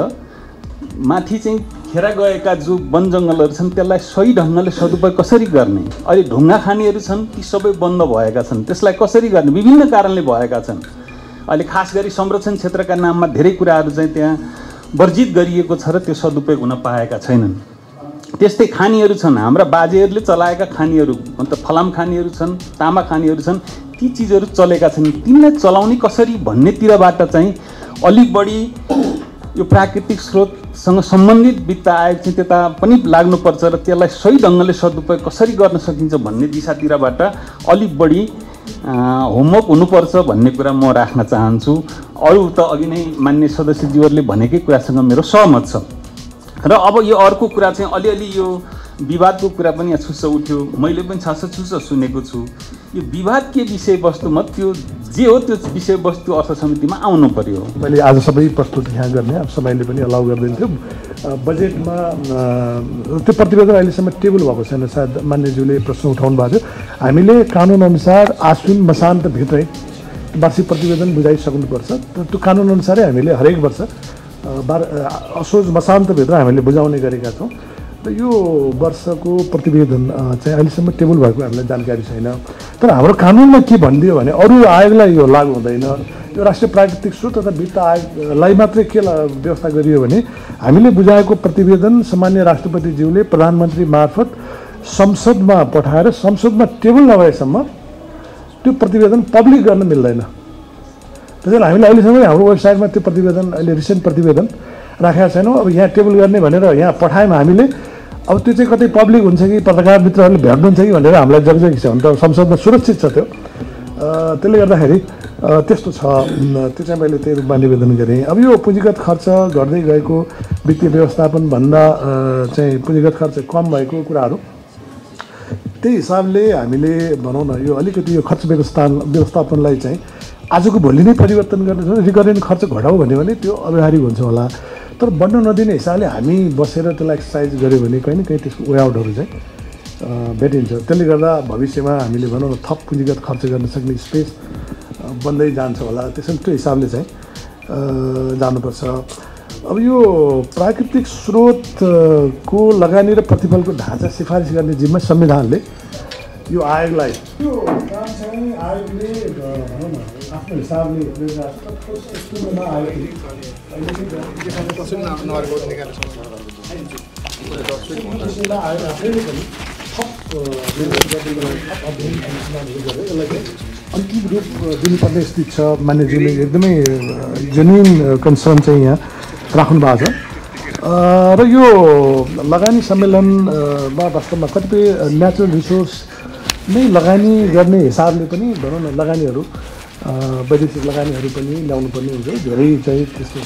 माथि चाहिँ खेर गएका जो वन जङ्गलहरू छन् त्यसलाई सही ढङ्गले सदुपयोग कसरी गर्ने? अहिले ढुङ्गा खानेहरू छन् ती सबै बन्द भएका छन्। त्यसलाई कसरी गर्ने? विभिन्न कारणले भएका छन्। अहिले खास गरी संरक्षण क्षेत्रका नाममा धेरै कुराहरू चाहिँ त्यहाँ वर्जित गरिएको छ र त्यो सदुपयोग हुन पाएका छैनन्। त्यस्तै खानीहरू छन्। हाम्रा बाजेहरूले चलाएका खानीहरू अन्त फलाम खानीहरू छन् तामा खानीहरू छन् ती चिजहरू चलेका छन्। तिनलाई चलाउने कसरी भन्नेतिरबाट चाहिँ अलिक बढी यो प्राकृतिक स्रोतसँग सम्बन्धित वित्त आयोग चाहिँ त्यता पनि लाग्नुपर्छ र त्यसलाई सही ढङ्गले सदुपयोग कसरी गर्न सकिन्छ भन्ने दिशातिरबाट अलिक बढी होमवर्क हुनुपर्छ भन्ने कुरा म राख्न चाहन्छु। अरू त अघि नै मान्य सदस्यज्यूहरूले भनेकै कुरासँग मेरो सहमत छ। र अब यो अर्को कुरा चाहिँ अलिअलि यो विवादको कुरा पनि यहाँ छुस्स उठ्यो। मैले पनि छास छुस्स सुनेको छु। यो विवादकीय विषयवस्तुमा त्यो जे हो त्यो विषयवस्तु अर्थ समितिमा आउनु पर्यो। मैले आज सबै प्रस्तुत यहाँ गर्ने अब समयले पनि अलाउ गरिदिन्थ्यो। बजेटमा त्यो प्रतिवेदन अहिलेसम्म टेबल भएको छैन। सायद मान्यज्यूले प्रश्न उठाउनु भएको थियो। हामीले कानुनअनुसार आश्विन मसान्तभित्रै वार्षिक प्रतिवेदन बुझाइसक्नुपर्छ। त्यो कानुनअनुसारै हामीले हरेक वर्ष बार असोज मसान्तभित्र हामीले बुझाउने गरेका छौँ र यो वर्षको प्रतिवेदन चाहिँ अहिलेसम्म टेबल भएको हामीलाई जानकारी छैन। तर हाम्रो कानुनमा के भनिदियो भने अरू आयोगलाई यो लागु हुँदैन। यो राष्ट्रिय प्राकृतिक स्रोत तथा वित्त आयोगलाई मात्रै के व्यवस्था गरियो भने हामीले बुझाएको प्रतिवेदन सामान्य राष्ट्रपतिज्यूले प्रधानमन्त्री मार्फत संसदमा पठाएर संसदमा टेबल नभएसम्म त्यो प्रतिवेदन पब्लिक गर्न मिल्दैन। त्यसैले हामीले अहिलेसम्म हाम्रो वेबसाइटमा त्यो प्रतिवेदन अहिले रिसेन्ट प्रतिवेदन राखेका छैनौँ। अब यहाँ टेबल गर्ने भनेर यहाँ पठायौँ हामीले। अब त्यो चाहिँ कतै पब्लिक हुन्छ कि पत्रकार मित्रहरूले भेट्नुहुन्छ कि भनेर हामीलाई जगजगी छ। भने त संसदमा सुरक्षित छ त्यो। त्यसले गर्दाखेरि त्यस्तो छ। त्यो चाहिँ मैले त्यही रूपमा निवेदन गरेँ। अब यो पुँजीगत खर्च घट्दै गएको वित्तीय व्यवस्थापनभन्दा अ, चाहिँ पुँजीगत खर्च कम भएको कुराहरू त्यही हिसाबले हामीले भनौँ न यो अलिकति यो खर्च व्यवस्था व्यवस्थापनलाई चाहिँ आजको भोलि नै परिवर्तन गर्ने छ रिकरेन्ट खर्च घटाऊ भन्यो भने त्यो अव्यवहारिक हुन्छ होला। तर बढ्न नदिने हिसाबले हामी बसेर त्यसलाई एक्सर्साइज गऱ्यो भने कहीँ न कहीँ त्यसको वे आउटहरू चाहिँ भेटिन्छ। त्यसले गर्दा भविष्यमा हामीले भनौँ थप पुँजीगत खर्च गर्न सक्ने स्पेस बन्दै जान्छ होला। त्यसैले त्यो हिसाबले चाहिँ जानुपर्छ। अब यो प्राकृतिक स्रोतको लगानी र प्रतिफलको ढाँचा सिफारिस गर्ने जिम्मा संविधानले यो आयोगलाई हिसाबले अन्तिम रूप दिनुपर्ने स्थिति छ मान्यज्यूले एकदमै जेन्युन कन्सर्न चाहिँ यहाँ राख्नु भएको छ र यो लगानी सम्मेलनमा वास्तवमा कतिपय नेचुरल रिसोर्स नै लगानी गर्ने हिसाबले पनि भनौँ न लगानीहरू वैदेशिक लगानीहरू पनि ल्याउनु पर्ने हुन्छ। धेरै चाहिँ त्यस्तो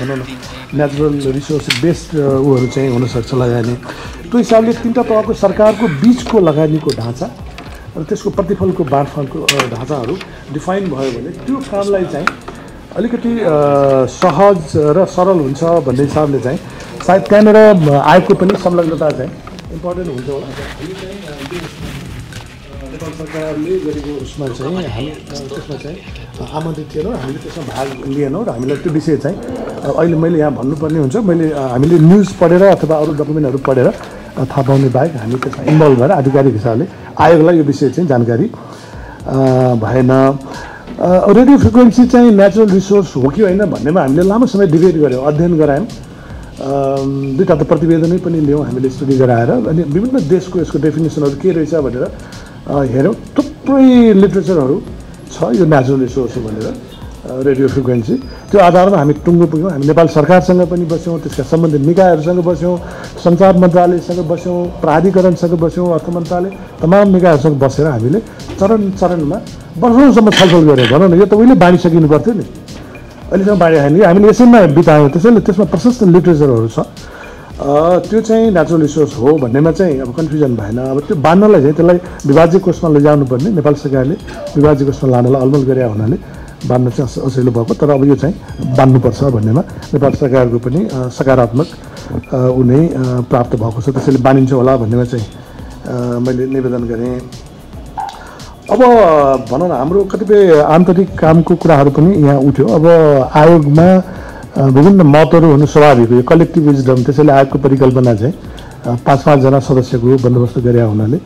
भनौँ न नेचुरल रिसोर्स बेस्ड उहरू चाहिँ हुनसक्छ लगानी। त्यो हिसाबले तिनवटा तहको सरकारको बिचको लगानीको ढाँचा र त्यसको प्रतिफलको बाँडफाँडको ढाँचाहरू डिफाइन भयो भने त्यो कामलाई चाहिँ अलिकति सहज र सरल हुन्छ भन्ने हिसाबले चाहिँ सायद त्यहाँनिर आयोगको पनि संलग्नता चाहिँ इम्पोर्टेन्ट हुन्छ होला। सरकारले गरेको उसमा चाहिँ हामी त्यसमा चाहिँ आमन्त्रित थिएनौँ हामीले त्यसमा भाग लिएनौँ र हामीलाई त्यो विषय चाहिँ अहिले मैले यहाँ भन्नुपर्ने हुन्छ मैले हामीले न्युज पढेर अथवा अरू डकुमेन्टहरू पढेर थाहा पाउने बाहेक हामी त्यसमा इन्भल्भ भएर आधिकारिक हिसाबले आयोगलाई यो विषय चाहिँ जानकारी भएन रेडियो फ्रिक्वेन्सी चाहिँ नेचुरल रिसोर्स हो कि होइन भन्नेमा हामीले लामो समय डिबेट गऱ्यौँ अध्ययन गरायौँ दुईवटा त प्रतिवेदनै पनि लियौँ हामीले स्टडी गराएर अनि विभिन्न देशको यसको डेफिनेसनहरू के रहेछ भनेर हेऱ्यौँ थुप्रै लिट्रेचरहरू छ। यो नेचुरल रिसोर्स हो भनेर रेडियो फ्रिक्वेन्सी त्यो आधारमा हामी टुङ्गो पुग्यौँ। हामी नेपाल सरकारसँग पनि बस्यौँ त्यसका सम्बन्धित निकायहरूसँग बस्यौँ सञ्चार मन्त्रालयसँग बस्यौँ प्राधिकरणसँग बस्यौँ अर्थ मन्त्रालय तमाम निकायहरूसँग बसेर हामीले चरण चरणमा वर्षौँसम्म छलफल गऱ्यौँ भनौँ न यो त उहिले बाँडिसकिनु पर्थ्यो नि। अहिलेसम्म बाँडेको छैन हामीले यसैमा बितायौँ। त्यसैले त्यसमा प्रशस्त लिट्रेचरहरू छ। त्यो चाहिँ नेचुरल रिसोर्स हो भन्नेमा चाहिँ अब कन्फ्युजन भएन। अब त्यो बाँध्नलाई चाहिँ त्यसलाई विभाज्य कोषमा लैजानु पर्ने नेपाल सरकारले विभाज्य कोषमा लानलाई अलमल गरे हुनाले बाँध्न चाहिँ अस- असहिलो भएको तर अब यो चाहिँ बाँध्नुपर्छ भन्नेमा नेपाल सरकारको पनि सकारात्मक अ, ऊ नै अ, प्राप्त भएको छ। त्यसैले बाँधिन्छ होला भन्नेमा चाहिँ मैले निवेदन गरेँ। अब भनौँ न हाम्रो कतिपय आन्तरिक कामको कुराहरू पनि यहाँ उठ्यो। अब आयोगमा विभिन्न मतहरू हुनु स्वाभाविक हो। यो कलेक्टिभ विजडम त्यसैले आयोगको परिकल्पना चाहिँ पाँच पाँचजना सदस्यको बन्दोबस्त गरे हुनाले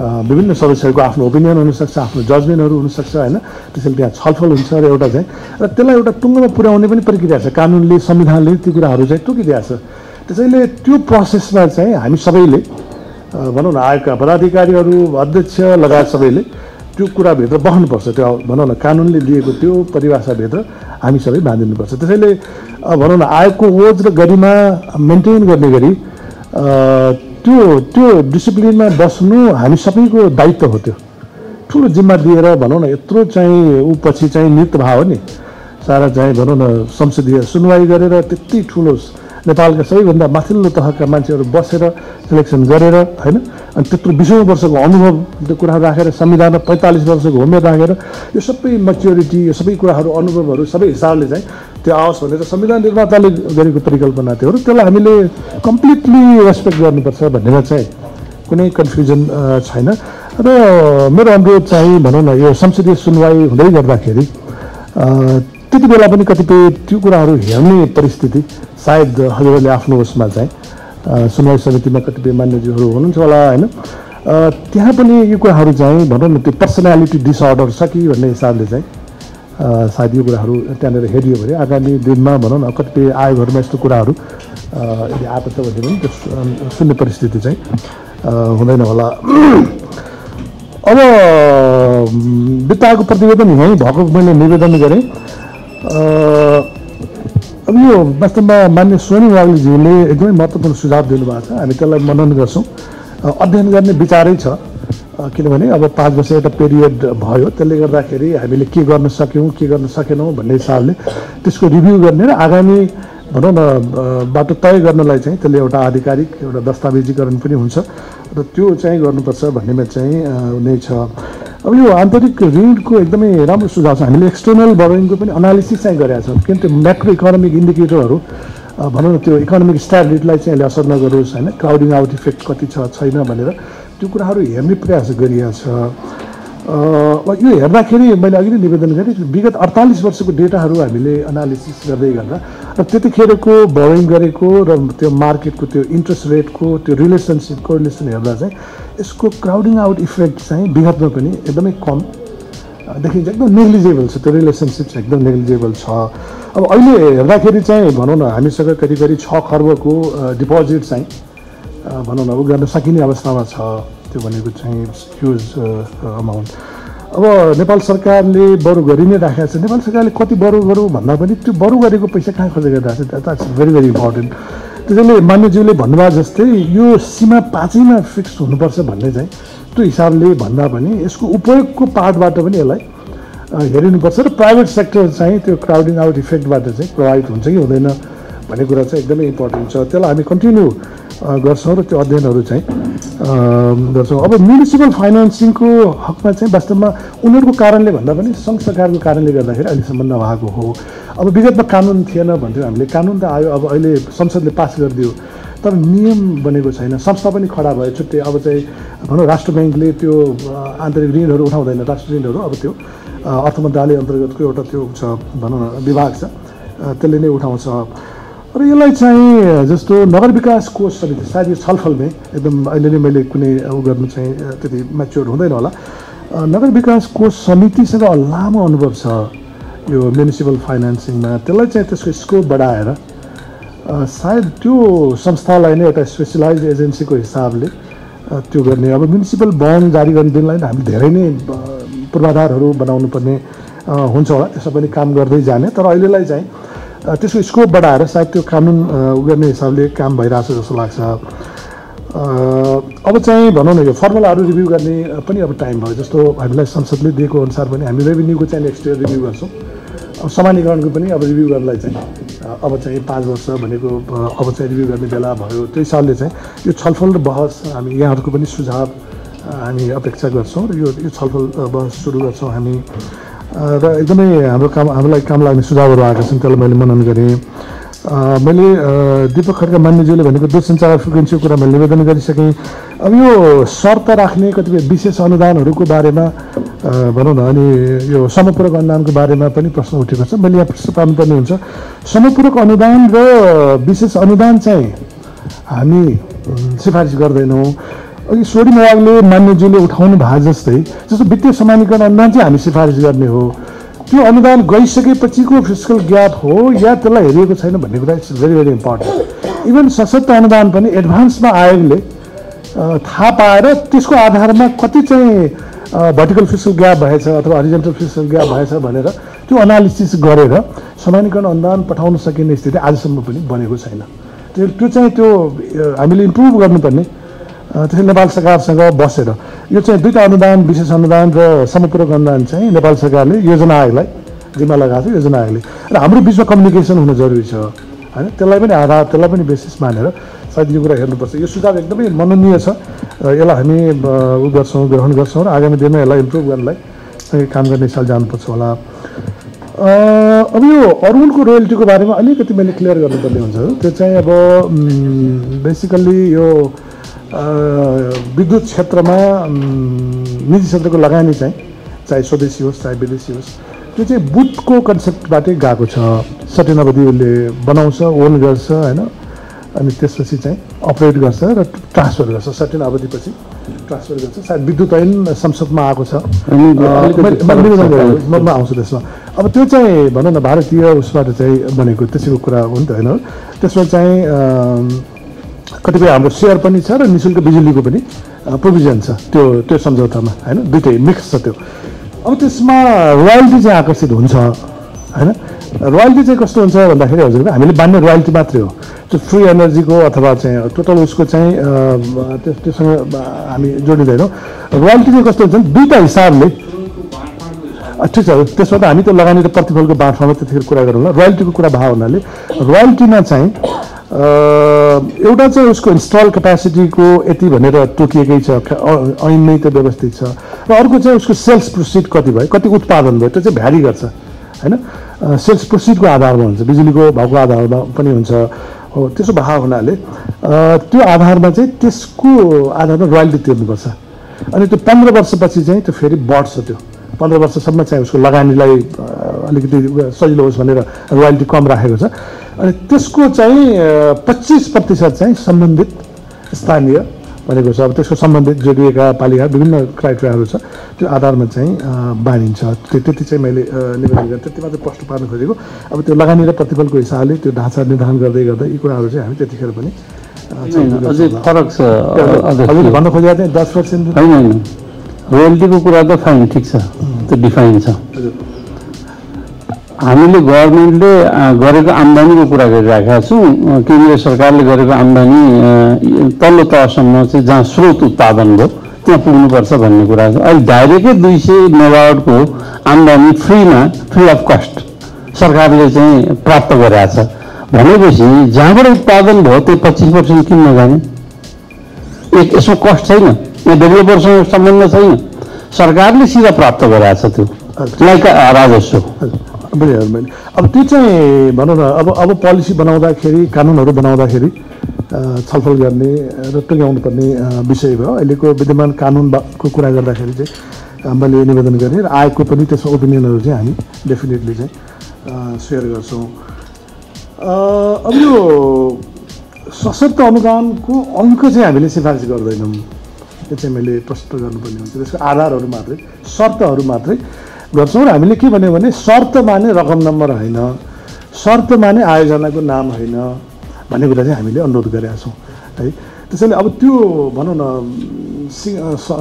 विभिन्न सदस्यहरूको आफ्नो ओपिनियन हुनसक्छ आफ्नो जजमेन्टहरू हुनसक्छ होइन? त्यसैले त्यहाँ छलफल हुन्छ र एउटा चाहिँ र त्यसलाई एउटा टुङ्गोमा पुर्याउने पनि प्रक्रिया छ। कानुनले संविधानले ती कुराहरू चाहिँ तोकिदिएको छ। त्यसैले त्यो प्रोसेसमा चाहिँ हामी सबैले भनौँ न आयोगका पदाधिकारीहरू अध्यक्ष लगायत सबैले त्यो कुराभित्र बस्नुपर्छ त्यो भनौँ न कानुनले दिएको त्यो परिभाषाभित्र हामी सबै बाँधिनुपर्छ। त्यसैले भनौँ न आयोगको ओज र गरिमा मेन्टेन गर्ने गरी त्यो त्यो डिसिप्लिनमा बस्नु हामी सबैको दायित्व हो त्यो। ठुलो जिम्मा दिएर भनौँ न यत्रो चाहिँ ऊ पछि चाहिँ नृत्य भाव नि सारा चाहिँ भनौँ न संसदीय सुनवाई गरेर त्यति ठुलो नेपालका सबैभन्दा माथिल्लो तहका मान्छेहरू बसेर सिलेक्सन गरेर होइन अनि त्यत्रो बिसौँ वर्षको अनुभव त्यो कुराहरू राखेर संविधानमा पैँतालिस वर्षको होमेर राखेर यो सबै मेच्योरिटी यो सबै कुराहरू अनुभवहरू सबै हिसाबले चाहिँ त्यो आओस् भनेर संविधान निर्माताले गरेको परिकल्पना थियो। त्यसलाई हामीले कम्प्लिटली रेस्पेक्ट गर्नुपर्छ भन्नेमा चाहिँ कुनै कन्फ्युजन छैन। र मेरो अनुरोध चाहिँ भनौँ न यो संसदीय सुनवाई हुँदै गर्दाखेरि त्यति बेला पनि कतिपय त्यो कुराहरू हेर्ने परिस्थिति सायद हजुरहरूले आफ्नो उसमा चाहिँ सुनवाई समितिमा कतिपय मान्यज्यूहरू हुनुहुन्छ होला होइन? त्यहाँ पनि यो कुराहरू चाहिँ भनौँ न त्यो पर्सनालिटी डिसअर्डर छ कि भन्ने हिसाबले चाहिँ सायद यो कुराहरू त्यहाँनिर हेरियो भने आगामी दिनमा भनौँ न कतिपय आयोगहरूमा यस्तो कुराहरू यदि आएको छ भने त्यो सुन्ने परिस्थिति चाहिँ हुँदैन होला। [CLEARS THROAT] अब आयोगको प्रतिवेदन यहीँ भएको मैले निवेदन गरेँ। अब यो वास्तवमा मान्य सोनी वाग्लीज्यूले एकदमै महत्त्वपूर्ण सुझाव दिनुभएको छ। हामी त्यसलाई मनन गर्छौँ। अध्ययन गर्ने विचारै छ। किनभने अब पाँच वर्ष एउटा पिरियड भयो। त्यसले गर्दाखेरि हामीले के गर्न सक्यौँ के गर्न सकेनौँ भन्ने हिसाबले त्यसको रिभ्यू गर्ने र आगामी भनौँ न बाटो तय गर्नलाई चाहिँ त्यसले एउटा आधिकारिक एउटा दस्तावेजीकरण पनि हुन्छ। र त्यो चाहिँ गर्नुपर्छ भन्नेमा चाहिँ नै छ। अब यो आन्तरिक ऋणको एकदमै राम्रो सुझाव छ। हामीले एक्सटर्नल बरोइङको पनि अनालिसिस चाहिँ गरेका छौँ। किन त्यो म्याक्रो इकोनोमिक इन्डिकेटरहरू भनौँ न त्यो इकोनोमिक स्ट्याबिलिटीलाई चाहिँ यसले असर नगरोस् होइन? क्राउडिङ आउट इफेक्ट कति छ छैन भनेर त्यो कुराहरू हेर्ने प्रयास गरिएको छ। यो हेर्दाखेरि मैले अघि नै निवेदन गरेँ विगत अडतालिस वर्षको डेटाहरू हामीले एनालिसिस गर्दै गर्दा र त्यतिखेरको बोरिङ गरेको र त्यो मार्केटको त्यो इन्ट्रेस्ट रेटको त्यो रिलेसनसिप कोरिलेसन हेर्दा चाहिँ यसको क्राउडिङ आउट इफेक्ट चाहिँ विगतमा पनि एकदमै कम। देखिन्छ एकदम नेग्लिजेबल छ त्यो रिलेसनसिप चाहिँ एकदम नेग्लिजेबल छ। अब अहिले हेर्दाखेरि चाहिँ भनौँ न हामीसँग करिब करिब छ खर्बको डिपोजिट चाहिँ भनौँ न उ गर्न सकिने अवस्थामा छ। त्यो भनेको चाहिँ ह्युज अमाउन्ट अब नेपाल सरकारले बरु गरि नै राखेको छ। नेपाल सरकारले कति बरु गरौँ भन्दा पनि त्यो बरु गरेको पैसा कहाँ खर्च गरिरहेको छ द्याट्स भेरी भेरी इम्पोर्टेन्ट त्यसैले मान्यज्यूले भन्नुभयो जस्तै यो सीमा पाँचैमा फिक्स हुनुपर्छ भन्ने चाहिँ त्यो हिसाबले भन्दा पनि यसको उपयोगको पार्टबाट पनि यसलाई हेरिनुपर्छ। र प्राइभेट सेक्टर चाहिँ त्यो क्राउडिङ आउट इफेक्टबाट चाहिँ प्रभावित हुन्छ कि हुँदैन। भन्ने कुरा चाहिँ एकदमै इम्पोर्टेन्ट छ। त्यसलाई हामी कन्टिन्यू गर्छौँ र त्यो अध्ययनहरू चाहिँ गर्छौँ। अब म्युनिसिपल फाइनेन्सिङको हकमा चाहिँ वास्तवमा उनीहरूको कारणले भन्दा पनि सङ्घ सरकारको कारणले गर्दाखेरि अहिलेसम्म नभएको हो। अब विगतमा कानुन थिएन भन्थ्यो हामीले। कानुन त आयो अब अहिले संसदले पास गरिदियो। तर नियम बनेको छैन। संस्था पनि खडा भयो। छुट्टै अब चाहिँ भनौँ राष्ट्र ब्याङ्कले त्यो आन्तरिक ऋणहरू उठाउँदैन। राष्ट्र ऋणहरू अब त्यो अर्थ मन्त्रालय अन्तर्गतको एउटा त्यो छ भनौँ न विभाग छ। त्यसले नै उठाउँछ। र यसलाई चाहिँ जस्तो नगर विकास कोष समिति सायद यो छलफलमै एकदम अहिले नै मैले कुनै उ गर्नु चाहिँ त्यति म्याच्योर हुँदैन होला। नगर विकास कोष समितिसँग लामो अनुभव छ यो म्युनिसिपल फाइनेन्सिङमा त्यसलाई चाहिँ त्यसको स्कोप बढाएर सायद त्यो संस्थालाई नै एउटा स्पेसलाइज एजेन्सीको हिसाबले त्यो गर्ने। अब म्युनिसिपल बन्ड जारी गर्ने दिनलाई नै हामीले धेरै नै पूर्वाधारहरू बनाउनु पर्ने हुन्छ होला। त्यसमा पनि काम गर्दै जाने। तर अहिलेलाई चाहिँ त्यसको स्कोप बढाएर सायद त्यो कानुन गर्ने हिसाबले काम भइरहेछ जस्तो लाग्छ। अब चाहिँ भनौँ न यो फर्मुलाहरू रिभ्यू गर्ने पनि अब टाइम भयो। जस्तो हामीलाई संसदले दिएको अनुसार पनि हामी रेभेन्यूको चाहिँ नेक्स्ट इयर रिभ्यू गर्छौँ। अब समानीकरणको पनि अब रिभ्यू गर्नलाई चाहिँ अब चाहिँ पाँच वर्ष भनेको अब चाहिँ रिभ्यू गर्ने बेला भयो। त्यो हिसाबले चाहिँ यो छलफल र बहस हामी यहाँहरूको पनि सुझाव हामी अपेक्षा गर्छौँ र यो छलफल बहस सुरु गर्छौँ हामी। र एकदमै हाम्रो काम हामीलाई काम लाग्ने सुझावहरू आएका छन् त्यसलाई मैले मनन गरेँ। मैले दिपक खड्का मान्यज्यूले भनेको दूरसञ्चार फ्रिक्वेन्सीको कुरा मैले निवेदन गरिसकेँ। अब यो शर्त राख्ने कतिपय विशेष अनुदानहरूको बारेमा भनौँ न अनि यो समपूरक अनुदानको बारेमा पनि प्रश्न उठेको छ। मैले यहाँ प्रश्न पार्नुपर्ने हुन्छ। समपूरक अनुदान र विशेष अनुदान चाहिँ हामी सिफारिस गर्दैनौँ। अघि सोडी विभागले मान्यज्यूले उठाउनु भए जस्तै जस्तो वित्तीय समानीकरण अनुदान चाहिँ हामी सिफारिस गर्ने हो। त्यो अनुदान गइसकेपछिको फिजिकल ग्याप हो या त्यसलाई हेरिएको छैन भन्ने कुरा it's very very important even सशक्त अनुदान पनि एडभान्समा आयोगले थाहा पाएर त्यसको आधारमा कति चाहिँ भर्टिकल फिजिकल ग्याप भएछ अथवा हरिजेन्टल फिजिकल ग्याप भएछ भनेर त्यो एनालिसिस गरेर समानीकरण अनुदान पठाउन सकिने स्थिति आजसम्म पनि बनेको छैन। त्यो त्यो चाहिँ त्यो हामीले इम्प्रुभ गर्नुपर्ने अ, त्यसले नेपाल सरकारसँग बसेर। यो चाहिँ दुईवटा अनुदान विशेष अनुदान र समपूरक अनुदान चाहिँ नेपाल सरकारले योजना आयोगलाई जिम्मा लगाएको छ योजना आयोगले र हाम्रो बिचमा कम्युनिकेसन हुनु जरुरी छ होइन? त्यसलाई पनि आधार त्यसलाई पनि बेसिस मानेर सायद यो कुरा हेर्नुपर्छ। यो सुझाव एकदमै मननीय छ र यसलाई हामी उ गर्छौँ ग्रहण गर्छौँ र आगामी दिनमा यसलाई इम्प्रुभ गर्नलाई चाहिँ काम गर्ने साल जानुपर्छ होला। अब यो अरुणको रोयल्टीको बारेमा अलिकति मैले क्लियर गर्नुपर्ने हुन्छ। त्यो चाहिँ अब बेसिकल्ली यो विद्युत क्षेत्रमा निजी क्षेत्रको लगानी चाहिँ चाहे स्वदेशी होस् चाहे विदेशी होस् त्यो चाहिँ बुथको कन्सेप्टबाटै गएको छ। सर्टेन अवधि उसले बनाउँछ ओन गर्छ होइन? अनि त्यसपछि चाहिँ अपरेट गर्छ र ट्रान्सफर गर्छ। सर्टेन अवधिपछि ट्रान्सफर गर्छ। सायद विद्युत ऐन संसदमा आएको छ। म आउँछु त्यसमा। अब त्यो चाहिँ भनौँ न भारतीय उसबाट चाहिँ बनेको त्यसैको कुरा हो नि त होइन? त्यसमा चाहिँ कतिपय हाम्रो सेयर पनि छ र निशुल्क बिजुलीको पनि प्रोभिजन छ। त्यो त्यो सम्झौतामा होइन? दुइटै मिक्स छ त्यो। अब त्यसमा रोयल्टी चाहिँ आकर्षित हुन्छ होइन? रोयल्टी चाहिँ कस्तो हुन्छ भन्दाखेरि हजुरको हामीले बान्ने रोयल्टी मात्रै हो। त्यो फ्री एनर्जीको अथवा चाहिँ टोटल उसको चाहिँ त्यस त्योसँग हामी जोडिँदैनौँ। रोयल्टी चाहिँ कस्तो हुन्छ दुईवटा हिसाबले ठिक छ त्यसमा त हामी त लगानी र प्रतिफलको बाँडफाँडमा त्यतिखेर कुरा गरौँ रोयल्टीको कुरा भयो हुनाले रोयल्टीमा चाहिँ एउटा चाहिँ उसको इन्स्टल क्यापेसिटीको यति भनेर तोकिएकै छ ऐनमै त व्यवस्थित छ। र अर्को चाहिँ उसको सेल्स प्रोसिड कति भयो कति उत्पादन भयो त्यो चाहिँ भ्यारी गर्छ होइन? सेल्स प्रोसिडको आधारमा हुन्छ बिजुलीको भाउको आधारमा पनि हुन्छ। हो त्यसो भएको हुनाले त्यो आधारमा चाहिँ त्यसको आधारमा रोयल्टी तिर्नुपर्छ। अनि त्यो पन्ध्र वर्षपछि चाहिँ त्यो फेरि बढ्छ त्यो। पन्ध्र वर्षसम्म चाहिँ उसको लगानीलाई अलिकति सजिलो होस् भनेर रोयल्टी कम राखेको छ। अनि त्यसको चाहिँ पच्चिस प्रतिशत चाहिँ सम्बन्धित स्थानीय भनेको छ। अब त्यसको सम्बन्धित जोडिएका पालिका विभिन्न क्राइटेरियाहरू छ त्यो आधारमा चाहिँ बाँडिन्छ। त्यो त्यति चाहिँ मैले निवेदन गरेँ। त्यति मात्रै प्रश्न पार्न खोजेको। अब त्यो लगानी र प्रतिफलको हिसाबले त्यो ढाँचा निर्धारण गर्दै गर्दा यी कुराहरू चाहिँ हामी त्यतिखेर पनि अझै फरक छ। भन्न खोजेको चाहिँ दस पर्सेन्ट होइन होइन। रोयल्टीको कुरा त फाइन ठिक छ। त्यो डिफाइन छ। हामीले गभर्मेन्टले गरेको आम्दानीको कुरा गरिरहेका छौँ। केन्द्रीय सरकारले गरेको आम्दानी तल्लो तहसम्म चाहिँ जहाँ स्रोत उत्पादन भयो त्यहाँ पुग्नुपर्छ भन्ने कुरा छ। अहिले डाइरेक्टै दुई सय मेगावटको आम्दानी फ्रीमा फ्री अफ कस्ट सरकारले चाहिँ प्राप्त गरेका छ। भनेपछि जहाँबाट उत्पादन भयो त्यो पच्चिस पर्सेन्ट किन नजाने एक यसमा कस्ट छैन यहाँ डेभलपरसँग सम्बन्ध छैन। सरकारले सिधा प्राप्त गराएको छ त्यो। लाइक राजस्व। बुझेँ मैले। अब त्यो चाहिँ भनौँ न अब अब पोलिसी बनाउँदाखेरि कानुनहरू बनाउँदाखेरि छलफल गर्ने र टुङ्ग्याउनु पर्ने विषय भयो। अहिलेको विद्यमान कानुनको कुरा गर्दाखेरि चाहिँ मैले निवेदन गरेँ र आएको पनि त्यसमा ओपिनियनहरू चाहिँ हामी डेफिनेटली चाहिँ सेयर गर्छौँ। अब यो सशक्त अनुदानको अङ्क चाहिँ हामीले सिफारिस गर्दैनौँ। त्यो चाहिँ मैले प्रष्ट गर्नुपर्ने हुन्छ। त्यसको आधारहरू मात्रै शर्तहरू मात्रै। गर्छौँ र हामीले के भन्यो भने शर्त माने रकम नम्बर होइन शर्त माने आयोजनाको नाम होइन भन्ने कुरा चाहिँ हामीले अनुरोध गरेका छौँ। है त्यसैले अब त्यो भनौँ न सि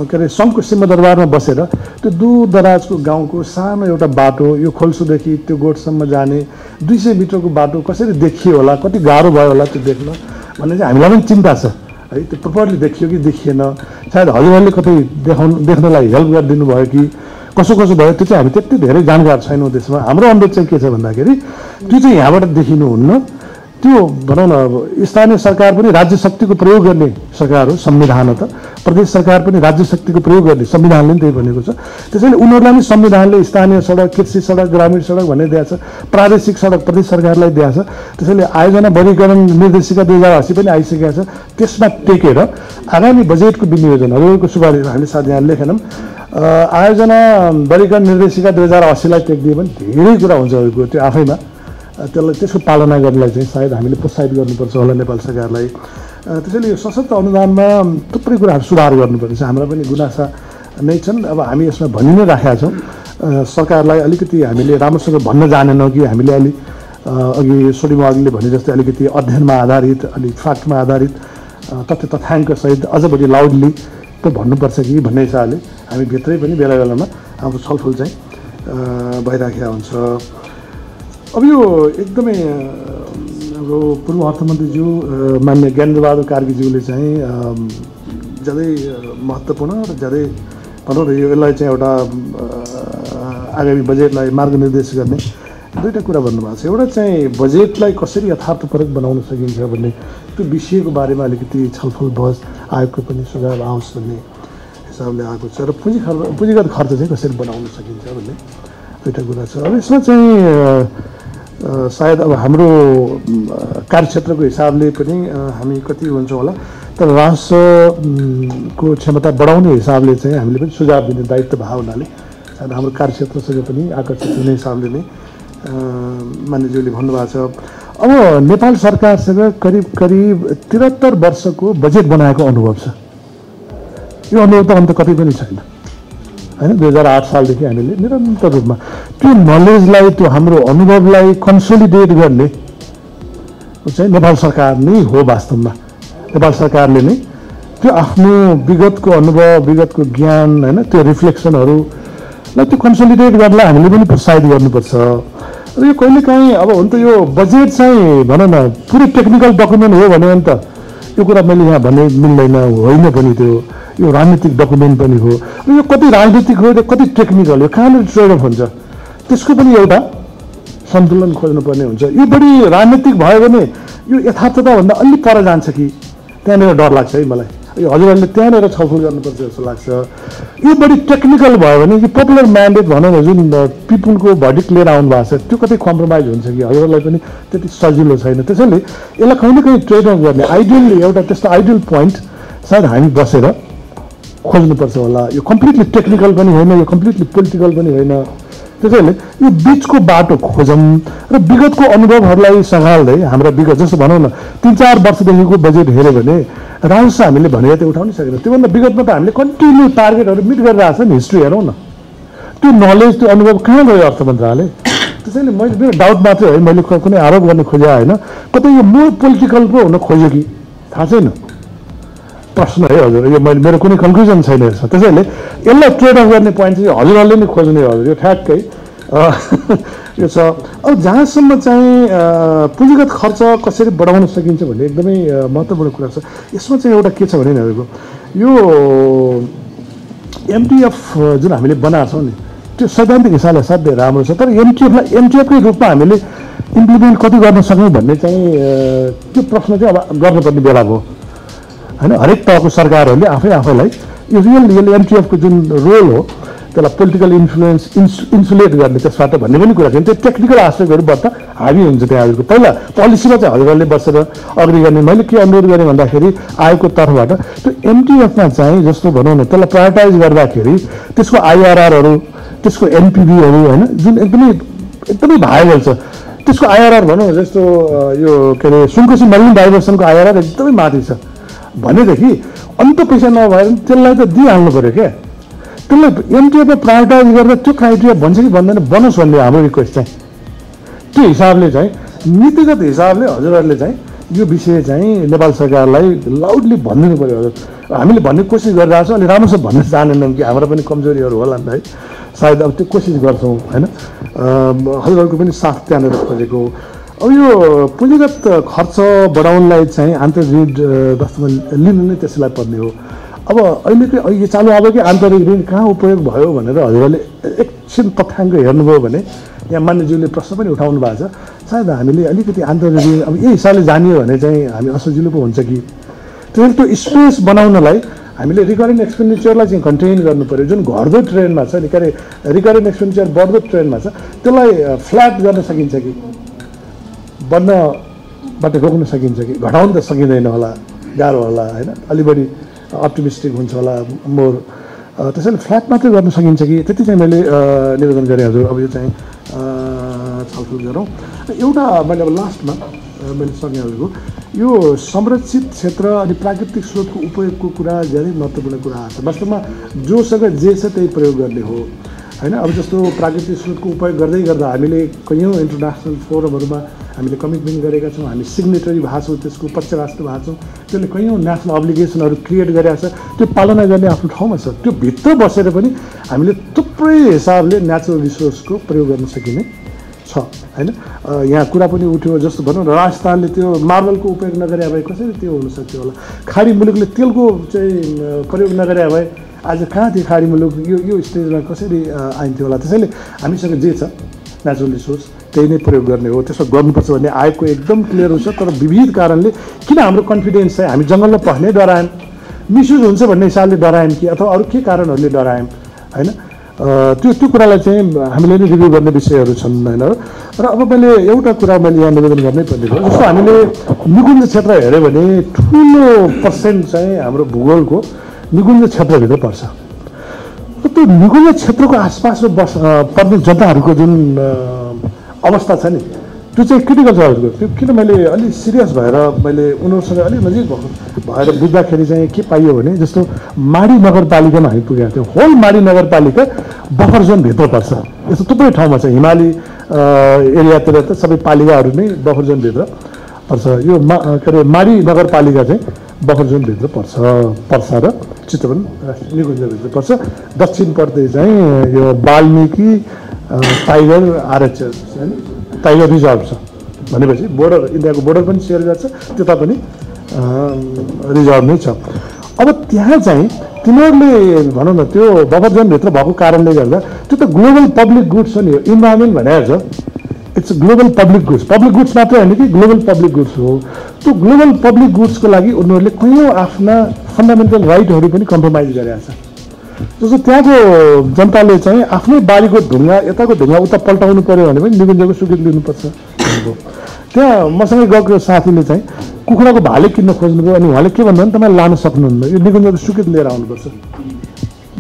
के अरे सङ्घको सिंहदरबारमा बसेर त्यो दूर दराजको गाउँको सानो एउटा बाटो यो खोल्सुदेखि त्यो गोठसम्म जाने दुई सय मिटरको बाटो कसरी देखियो होला कति गाह्रो भयो होला त्यो देख्न भन्ने चाहिँ हामीलाई पनि चिन्ता छ। है त्यो प्रोपरली देखियो कि देखिएन सायद हजुरहरूले कतै देखाउनु देख्नलाई हेल्प गरिदिनु भयो कि कसो कसो भयो त्यो चाहिँ हामी त्यति धेरै जानकार छैनौँ त्यसमा। हाम्रो अनुरोध चाहिँ के छ भन्दाखेरि त्यो चाहिँ यहाँबाट देखिनुहुन्न। त्यो भनौँ न अब स्थानीय सरकार पनि राज्य शक्तिको प्रयोग गर्ने सरकार हो संविधान त। प्रदेश सरकार पनि राज्य शक्तिको प्रयोग गर्ने संविधानले पनि त्यही भनेको छ। त्यसैले उनीहरूलाई पनि संविधानले स्थानीय सडक कृषि सडक ग्रामीण सडक भन्ने दिएको छ। प्रादेशिक सडक प्रदेश सरकारलाई दिएको छ। त्यसैले आयोजना वर्गीकरण निर्देशिका दुई हजार अस्सी पनि आइसकेको छ। त्यसमा टेकेर आगामी बजेटको विनियोजन हजुरको हामीले साथ यहाँ लेखेनौँ। आयोजना वर्गीकरण निर्देशिका दुई हजार अस्सीलाई टेकिदियो भने धेरै कुरा हुन्छ त्यो आफैमा। त्यसलाई त्यसको पालना गर्नलाई चाहिँ सायद हामीले प्रोत्साहित गर्नुपर्छ होला नेपाल सरकारलाई। त्यसैले यो सशक्त अनुदानमा थुप्रै कुराहरू सुधार गर्नुपर्ने छ। हाम्रा पनि गुनासा नै छन्। अब हामी यसमा भनि नै राखेका छौँ। सरकारलाई अलिकति हामीले राम्रोसँग भन्न जानेनौँ कि हामीले अलि अ, अघि सोडिमा अघिले भने जस्तै अलिकति अध्ययनमा आधारित अलिक फ्याक्टमा आधारित तथ्य तथ्याङ्कसहित अझ बढी लाउडली पो भन्नुपर्छ कि भन्ने हिसाबले हामी भित्रै पनि बेला बेलामा हाम्रो छलफल चाहिँ भइराखेका हुन्छ। अब यो एकदमै हाम्रो पूर्व अर्थमन्त्रीज्यू मान्य ज्ञानेन्द्रबहादुर कार्कीज्यूले चाहिँ ज्यादै महत्त्वपूर्ण र ज्यादै भनौँ न यो यसलाई चाहिँ एउटा आगामी बजेटलाई मार्गनिर्देश गर्ने दुईवटा कुरा भन्नुभएको छ। एउटा चाहिँ बजेटलाई कसरी यथार्थपरक बनाउन सकिन्छ भन्ने त्यो विषयको बारेमा अलिकति छलफल बहस आयोगको पनि सुझाव आओस् भन्ने हिसाबले आएको छ। र पुँजी खर्च पुँजीगत खर्च चाहिँ कसरी बनाउन सकिन्छ भन्ने दुईवटा कुरा छ। अब यसमा चाहिँ सायद अब हाम्रो कार्यक्षेत्रको हिसाबले पनि हामी कति हुन्छौँ होला। तर राष्ट्र अम, को क्षमता बढाउने हिसाबले चाहिँ हामीले पनि सुझाव दिने दायित्व भएको हुनाले सायद हाम्रो कार्यक्षेत्रसँग पनि आकर्षित हुने हिसाबले नै मान्यज्यूले भन्नुभएको छ। अब नेपाल सरकारसँग करिब करिब त्रिहत्तर वर्षको बजेट बनाएको अनुभव छ। यो अनुभव त अन्त कतै पनि छैन। होइन दुई हजार आठ सालदेखि हामीले निरन्तर रूपमा त्यो नलेजलाई त्यो हाम्रो अनुभवलाई कन्सोलिडेट गर्ने चाहिँ नेपाल सरकार नै हो वास्तवमा। नेपाल सरकारले नै त्यो आफ्नो विगतको अनुभव विगतको ज्ञान होइन त्यो रिफ्लेक्सनहरूलाई त्यो कन्सोलिडेट गर्नलाई हामीले पनि प्रोत्साहित गर्नुपर्छ। र यो कहिलेकाहीँ अब हुन त यो बजेट चाहिँ भनौँ न पुरै टेक्निकल डकुमेन्ट हो भने त यो कुरा मैले यहाँ भन्ने मिल्दैन होइन पनि त्यो यो राजनीतिक डकुमेन्ट पनि हो। यो कति राजनीतिक हो र कति टेक्निकल हो कहाँनिर ट्रेड अफ हुन्छ? त्यसको पनि एउटा सन्तुलन खोज्नुपर्ने हुन्छ। यो बढी राजनीतिक भयो भने यो यथार्थताभन्दा अलिक पर जान्छ कि? त्यहाँनिर डर लाग्छ है मलाई। यो हजुरहरूले त्यहाँनिर छलफल गर्नुपर्छ जस्तो लाग्छ। यो बढी टेक्निकल भयो भने यो पपुलर म्यान्डेट भनौँ न जुन पिपुलको भर्डिक लिएर आउनु भएको छ। त्यो कतै कम्प्रोमाइज हुन्छ कि? हजुरहरूलाई पनि त्यति सजिलो छैन। त्यसैले यसलाई कहीँ न कहीँ ट्रेड अफ गर्ने आइडियल एउटा त्यस्तो आइडियल पोइन्ट सायद हामी बसेर खोज्नुपर्छ होला। यो कम्प्लिटली टेक्निकल पनि होइन यो कम्प्लिटली पोलिटिकल पनि होइन। त्यसैले यो बिचको बाटो खोजौँ र विगतको अनुभवहरूलाई सँगाल्दै हाम्रा विगत जस्तो भनौँ न तिन चार वर्षदेखिको बजेट हेऱ्यो भने राजस्व हामीले भनेर त उठाउनै सकेन। त्योभन्दा विगतमा त हामीले कन्टिन्यू टार्गेटहरू मिट गरिरहेको छ नि हिस्ट्री हेरौँ न। त्यो नलेज त्यो अनुभव कहाँ गयो अर्थ मन्त्रालय त्यसैले मैले मेरो डाउट मात्रै है मैले कुनै आरोप गर्न खोजे होइन। कतै यो मोर पोलिटिकल पो हुन खोज्यो कि? थाहा छैन। प्रश्न है हजुर. यो मैले मेरो कुनै कन्क्लुजन छैन यसमा. त्यसैले यसलाई ट्रेड अफ गर्ने पोइन्ट चाहिँ हजुरहरूले नै खोज्ने हजुर. यो ठ्याक्कै। [LAUGHS] यो छ। अब जहाँसम्म चाहिँ पुँजीगत खर्च कसरी बढाउन सकिन्छ भन्ने एकदमै महत्त्वपूर्ण कुरा छ। यसमा चाहिँ एउटा के छ भने हजुरको यो एमटिएफ जुन हामीले बनाएको छौँ नि त्यो सैद्धान्तिक हिसाबले साध्यै राम्रो छ। तर एमटिएफलाई एमटिएफकै रूपमा हामीले इम्प्लिमेन्ट कति गर्न सक्यौँ भन्ने चाहिँ त्यो प्रश्न चाहिँ अब गर्नुपर्ने बेला भयो। होइन हरेक तहको सरकारहरूले आफै आफैलाई यो रियल रियल एमटिएफको जुन रोल हो त्यसलाई पोलिटिकल इन्फ्लुएन्स इन्सु इन्सुलेट गर्ने त्यसबाट भन्ने पनि कुरा छैन त्यो टेक्निकल आस्पेक्टहरूबाट हाबी हुन्छ त्यहाँ हजुरको पहिला पोलिसीमा चाहिँ हजुरहरूले बसेर अग्री गर्ने। मैले के अनुरोध गरेँ भन्दाखेरि आयोगको तर्फबाट त्यो एमटिएफमा चाहिँ जस्तो भनौँ न त्यसलाई प्रायोरिटाइज गर्दाखेरि त्यसको आइआरआरहरू त्यसको एनपिबीहरू होइन जुन एकदमै एकदमै भाइबल छ। त्यसको आइआरआर भनौँ जस्तो यो के अरे सुनकोशी मल्लिङ डाइभर्सनको आइआरआर एकदमै माथि छ। भनेदेखि अन्त पैसा नभएर पनि त्यसलाई त दिइहाल्नु पऱ्यो क्या। त्यसलाई एमटिएफमा प्रायोरिटाइज गरेर त्यो क्राइटेरिया भन्छ कि भन्दैन बनोस् भन्ने हाम्रो रिक्वेस्ट चाहिँ। त्यो हिसाबले चाहिँ नीतिगत हिसाबले हजुरहरूले चाहिँ यो विषय चाहिँ नेपाल सरकारलाई लाउडली भनिदिनु पऱ्यो हजुर। हामीले भन्ने कोसिस गरिरहेको छौँ अनि राम्रोसँग भन्न चाहनेनौँ कि हाम्रो पनि कमजोरीहरू होला नि त है। सायद अब त्यो कोसिस गर्छौँ होइन। हजुरहरूको पनि साथ त्यहाँनिर खोजेको अब यो पुँजीगत खर्च बढाउनलाई चाहिँ आन्तरिक ऋण वास्तवमा लिनु नै त्यसलाई पर्ने हो। अब अहिलेकै अहिले चालु अब कि आन्तरिक ऋण कहाँ उपयोग भयो भनेर हजुरहरूले एकछिन तथ्याङ्क हेर्नुभयो भने यहाँ मान्यज्यूले प्रश्न पनि उठाउनु भएको छ। सायद हामीले अलिकति आन्तरिक ऋण अब यही हिसाबले जानियो भने चाहिँ हामी असजिलो पो हुन्छ कि? त्यसैले त्यो स्पेस बनाउनलाई हामीले रिकरिङ एक्सपेन्डिचरलाई चाहिँ कन्टेन गर्नु पऱ्यो जुन घट्दो ट्रेन्डमा छ अरे रिकरिङ एक्सपेन्डिचर बढ्दो ट्रेन्डमा छ त्यसलाई फ्ल्याट गर्न सकिन्छ कि? बढ्नबाट रोक्न सकिन्छ कि? घटाउन त सकिँदैन होला गाह्रो होला होइन? अलि बढी अप्टिमिस्टिक हुन्छ होला मोर त्यसैले फ्ल्याट मात्रै गर्न सकिन्छ कि? त्यति चाहिँ मैले निवेदन गरेँ हजुर। अब यो चाहिँ छलफल गरौँ। एउटा मैले अब लास्टमा मैले सघाएको यो संरक्षित क्षेत्र अनि प्राकृतिक स्रोतको उपयोगको कुरा धेरै महत्त्वपूर्ण कुरा आएको छ। वास्तवमा जोसँग जे छ त्यही प्रयोग गर्ने हो। होइन अब जस्तो प्राकृतिक स्रोतको उपयोग गर्दै गर्दा हामीले कैयौँ इन्टरनेसनल फोरमहरूमा हामीले कमिटमेन्ट गरेका छौँ हामी सिग्नेटरी भएको छौँ त्यसको पक्षवास्त भएको छौँ त्यसले कैयौँ नेसनल अब्लिगेसनहरू क्रिएट गरेका छ त्यो पालना गर्ने आफ्नो ठाउँमा छ। त्यो भित्र बसेर पनि हामीले थुप्रै हिसाबले नेचुरल रिसोर्सको प्रयोग गर्न सकिने छ होइन यहाँ कुरा पनि उठ्यो जस्तो भनौँ न राजस्थानले त्यो मार्बलको उपयोग नगरे भए कसरी त्यो हुन सक्थ्यो होला? खाडी मुलुकले तेलको चाहिँ प्रयोग नगरे भए आज कहाँ थियो खाडी मुलुक यो यो स्टेजमा कसरी आइन्थ्यो होला? त्यसैले हामीसँग जे छ नेचुरल रिसोर्स त्यही नै प्रयोग गर्ने हो। त्यसो गर्नुपर्छ भन्ने आएको एकदम क्लियर हुन्छ तर विविध कारणले किन हाम्रो कन्फिडेन्स चाहिँ हामी जङ्गलमा पस्ने डरायौँ? मिसयुज हुन्छ भन्ने हिसाबले डरायौँ कि? अथवा अरू के कारणहरूले डरायौँ? होइन? त्यो त्यो कुरालाई चाहिँ हामीले नै रिभ्यू गर्ने विषयहरू छन् होइन? र अब मैले एउटा कुरा मैले यहाँ निवेदन गर्नै पर्ने भयो जस्तो हामीले निकुञ्ज क्षेत्र हेऱ्यो भने ठुलो पर्सेन्ट चाहिँ हाम्रो भूगोलको निकुञ्ज क्षेत्रभित्र पर्छ त्यो निकुञ्ज क्षेत्रको आसपासमा बस पर्ने जनताहरूको जुन अवस्था छ नि त्यो चाहिँ क्रिटिकल छ हजुरको त्यो किन मैले अलिक सिरियस भएर मैले उनीहरूसँग अलिक नजिक भएर बुझ्दाखेरि चाहिँ के पाइयो भने जस्तो माडी नगरपालिकामा हामी पुगेका थियौँ होल माडी नगरपालिका बफर जोनभित्र पर्छ यस्तो थुप्रै ठाउँमा छ हिमाली एरियातिर त सबै पालिकाहरू नै बफर जोनभित्र पर्छ यो मा के अरे माडी नगरपालिका चाहिँ बफर जोनभित्र पर्छ पर्छ र चितवन पर्छ। दक्षिण पर्दै चाहिँ यो वाल्मिकी अ, टाइगर आरएचएस होइन टाइगर रिजर्भ छ भनेपछि बोर्डर इन्डियाको बोर्डर पनि सेयर गर्छ त्यता पनि रिजर्भ नै छ। अब त्यहाँ चाहिँ तिनीहरूले भनौँ न त्यो बफर जोनभित्र भएको कारणले गर्दा त्यो त ग्लोबल पब्लिक गुड्स हो नि इन्भाइरोमेन्ट भनेको छ। It's global public goods. Public goods मात्रै होइन कि ग्लोबल पब्लिक गुड्स हो। त्यो ग्लोबल पब्लिक गुड्सको लागि उनीहरूले कैयौँ आफ्ना फन्डामेन्टल राइटहरू पनि कम्प्रोमाइज गरेका छ जस्तो त्यहाँको जनताले चाहिँ आफ्नै बारीको ढुङ्गा यताको ढुङ्गा उता पल्टाउनु पऱ्यो भने पनि निकुञ्जको स्वीकृति लिनुपर्छ। त्यहाँ मसँगै गएको साथीले चाहिँ कुखुराको भाले किन्न खोज्नुभयो अनि उहाँले के भन्नुभयो भने तपाईँ लान सक्नुहुन्न यो निकुञ्जको स्वीकृति लिएर आउनुपर्छ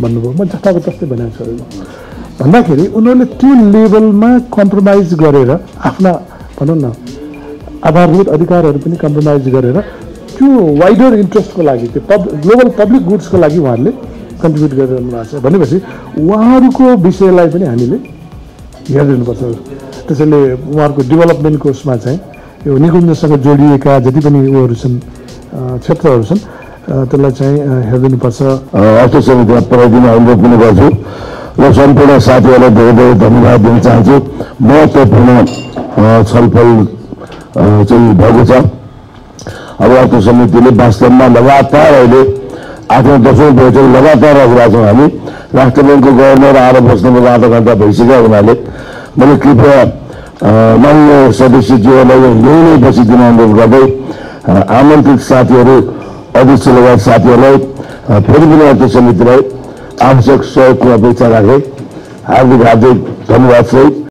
भन्नुभयो म जस्ताको तस्तै भनेको छु। भन्दाखेरि उनीहरूले त्यो लेभलमा कम्प्रोमाइज गरेर आफ्ना भनौँ न आधारभूत अधिकारहरू पनि कम्प्रोमाइज गरेर त्यो वाइडर इन्ट्रेस्टको लागि त्यो पब ग्लोबल पब्लिक गुड्सको लागि उहाँहरूले कन्ट्रिब्युट गरिरहनु भएको छ भनेपछि उहाँहरूको विषयलाई पनि हामीले हेरिदिनुपर्छ त्यसैले उहाँहरूको डेभलपमेन्टको उसमा चाहिँ यो निकुञ्जसँग जोडिएका जति पनि उयोहरू छन् क्षेत्रहरू छन् त्यसलाई चाहिँ हेरिदिनुपर्छ अर्थ समितिमा पठाइदिन अनुरोध पनि गर्छु। र सम्पूर्ण साथीहरूलाई धेरै धेरै धन्यवाद दिन चाहन्छु। महत्त्वपूर्ण छलफल चाहिँ भएको छ। अब अर्थ समितिले वास्तवमा लगातार अहिले आफ्नो दसौँ बैठक लगातार राखिरहेको छौँ हामी राष्ट्र ब्याङ्कको गभर्नर आएर बस्नुभएको आधा घन्टा भइसक्यो हुनाले मैले कृपया मान्य सदस्यज्यूहरूलाई यही नै बसिदिन अनुरोध गर्दै आमन्त्रित साथीहरू अध्यक्ष लगायत साथीहरूलाई फेरि पनि अर्थ समितिलाई आवश्यक सहयोगको अपेक्षा राखे हार्दिक हार्दिक धन्यवाद सहित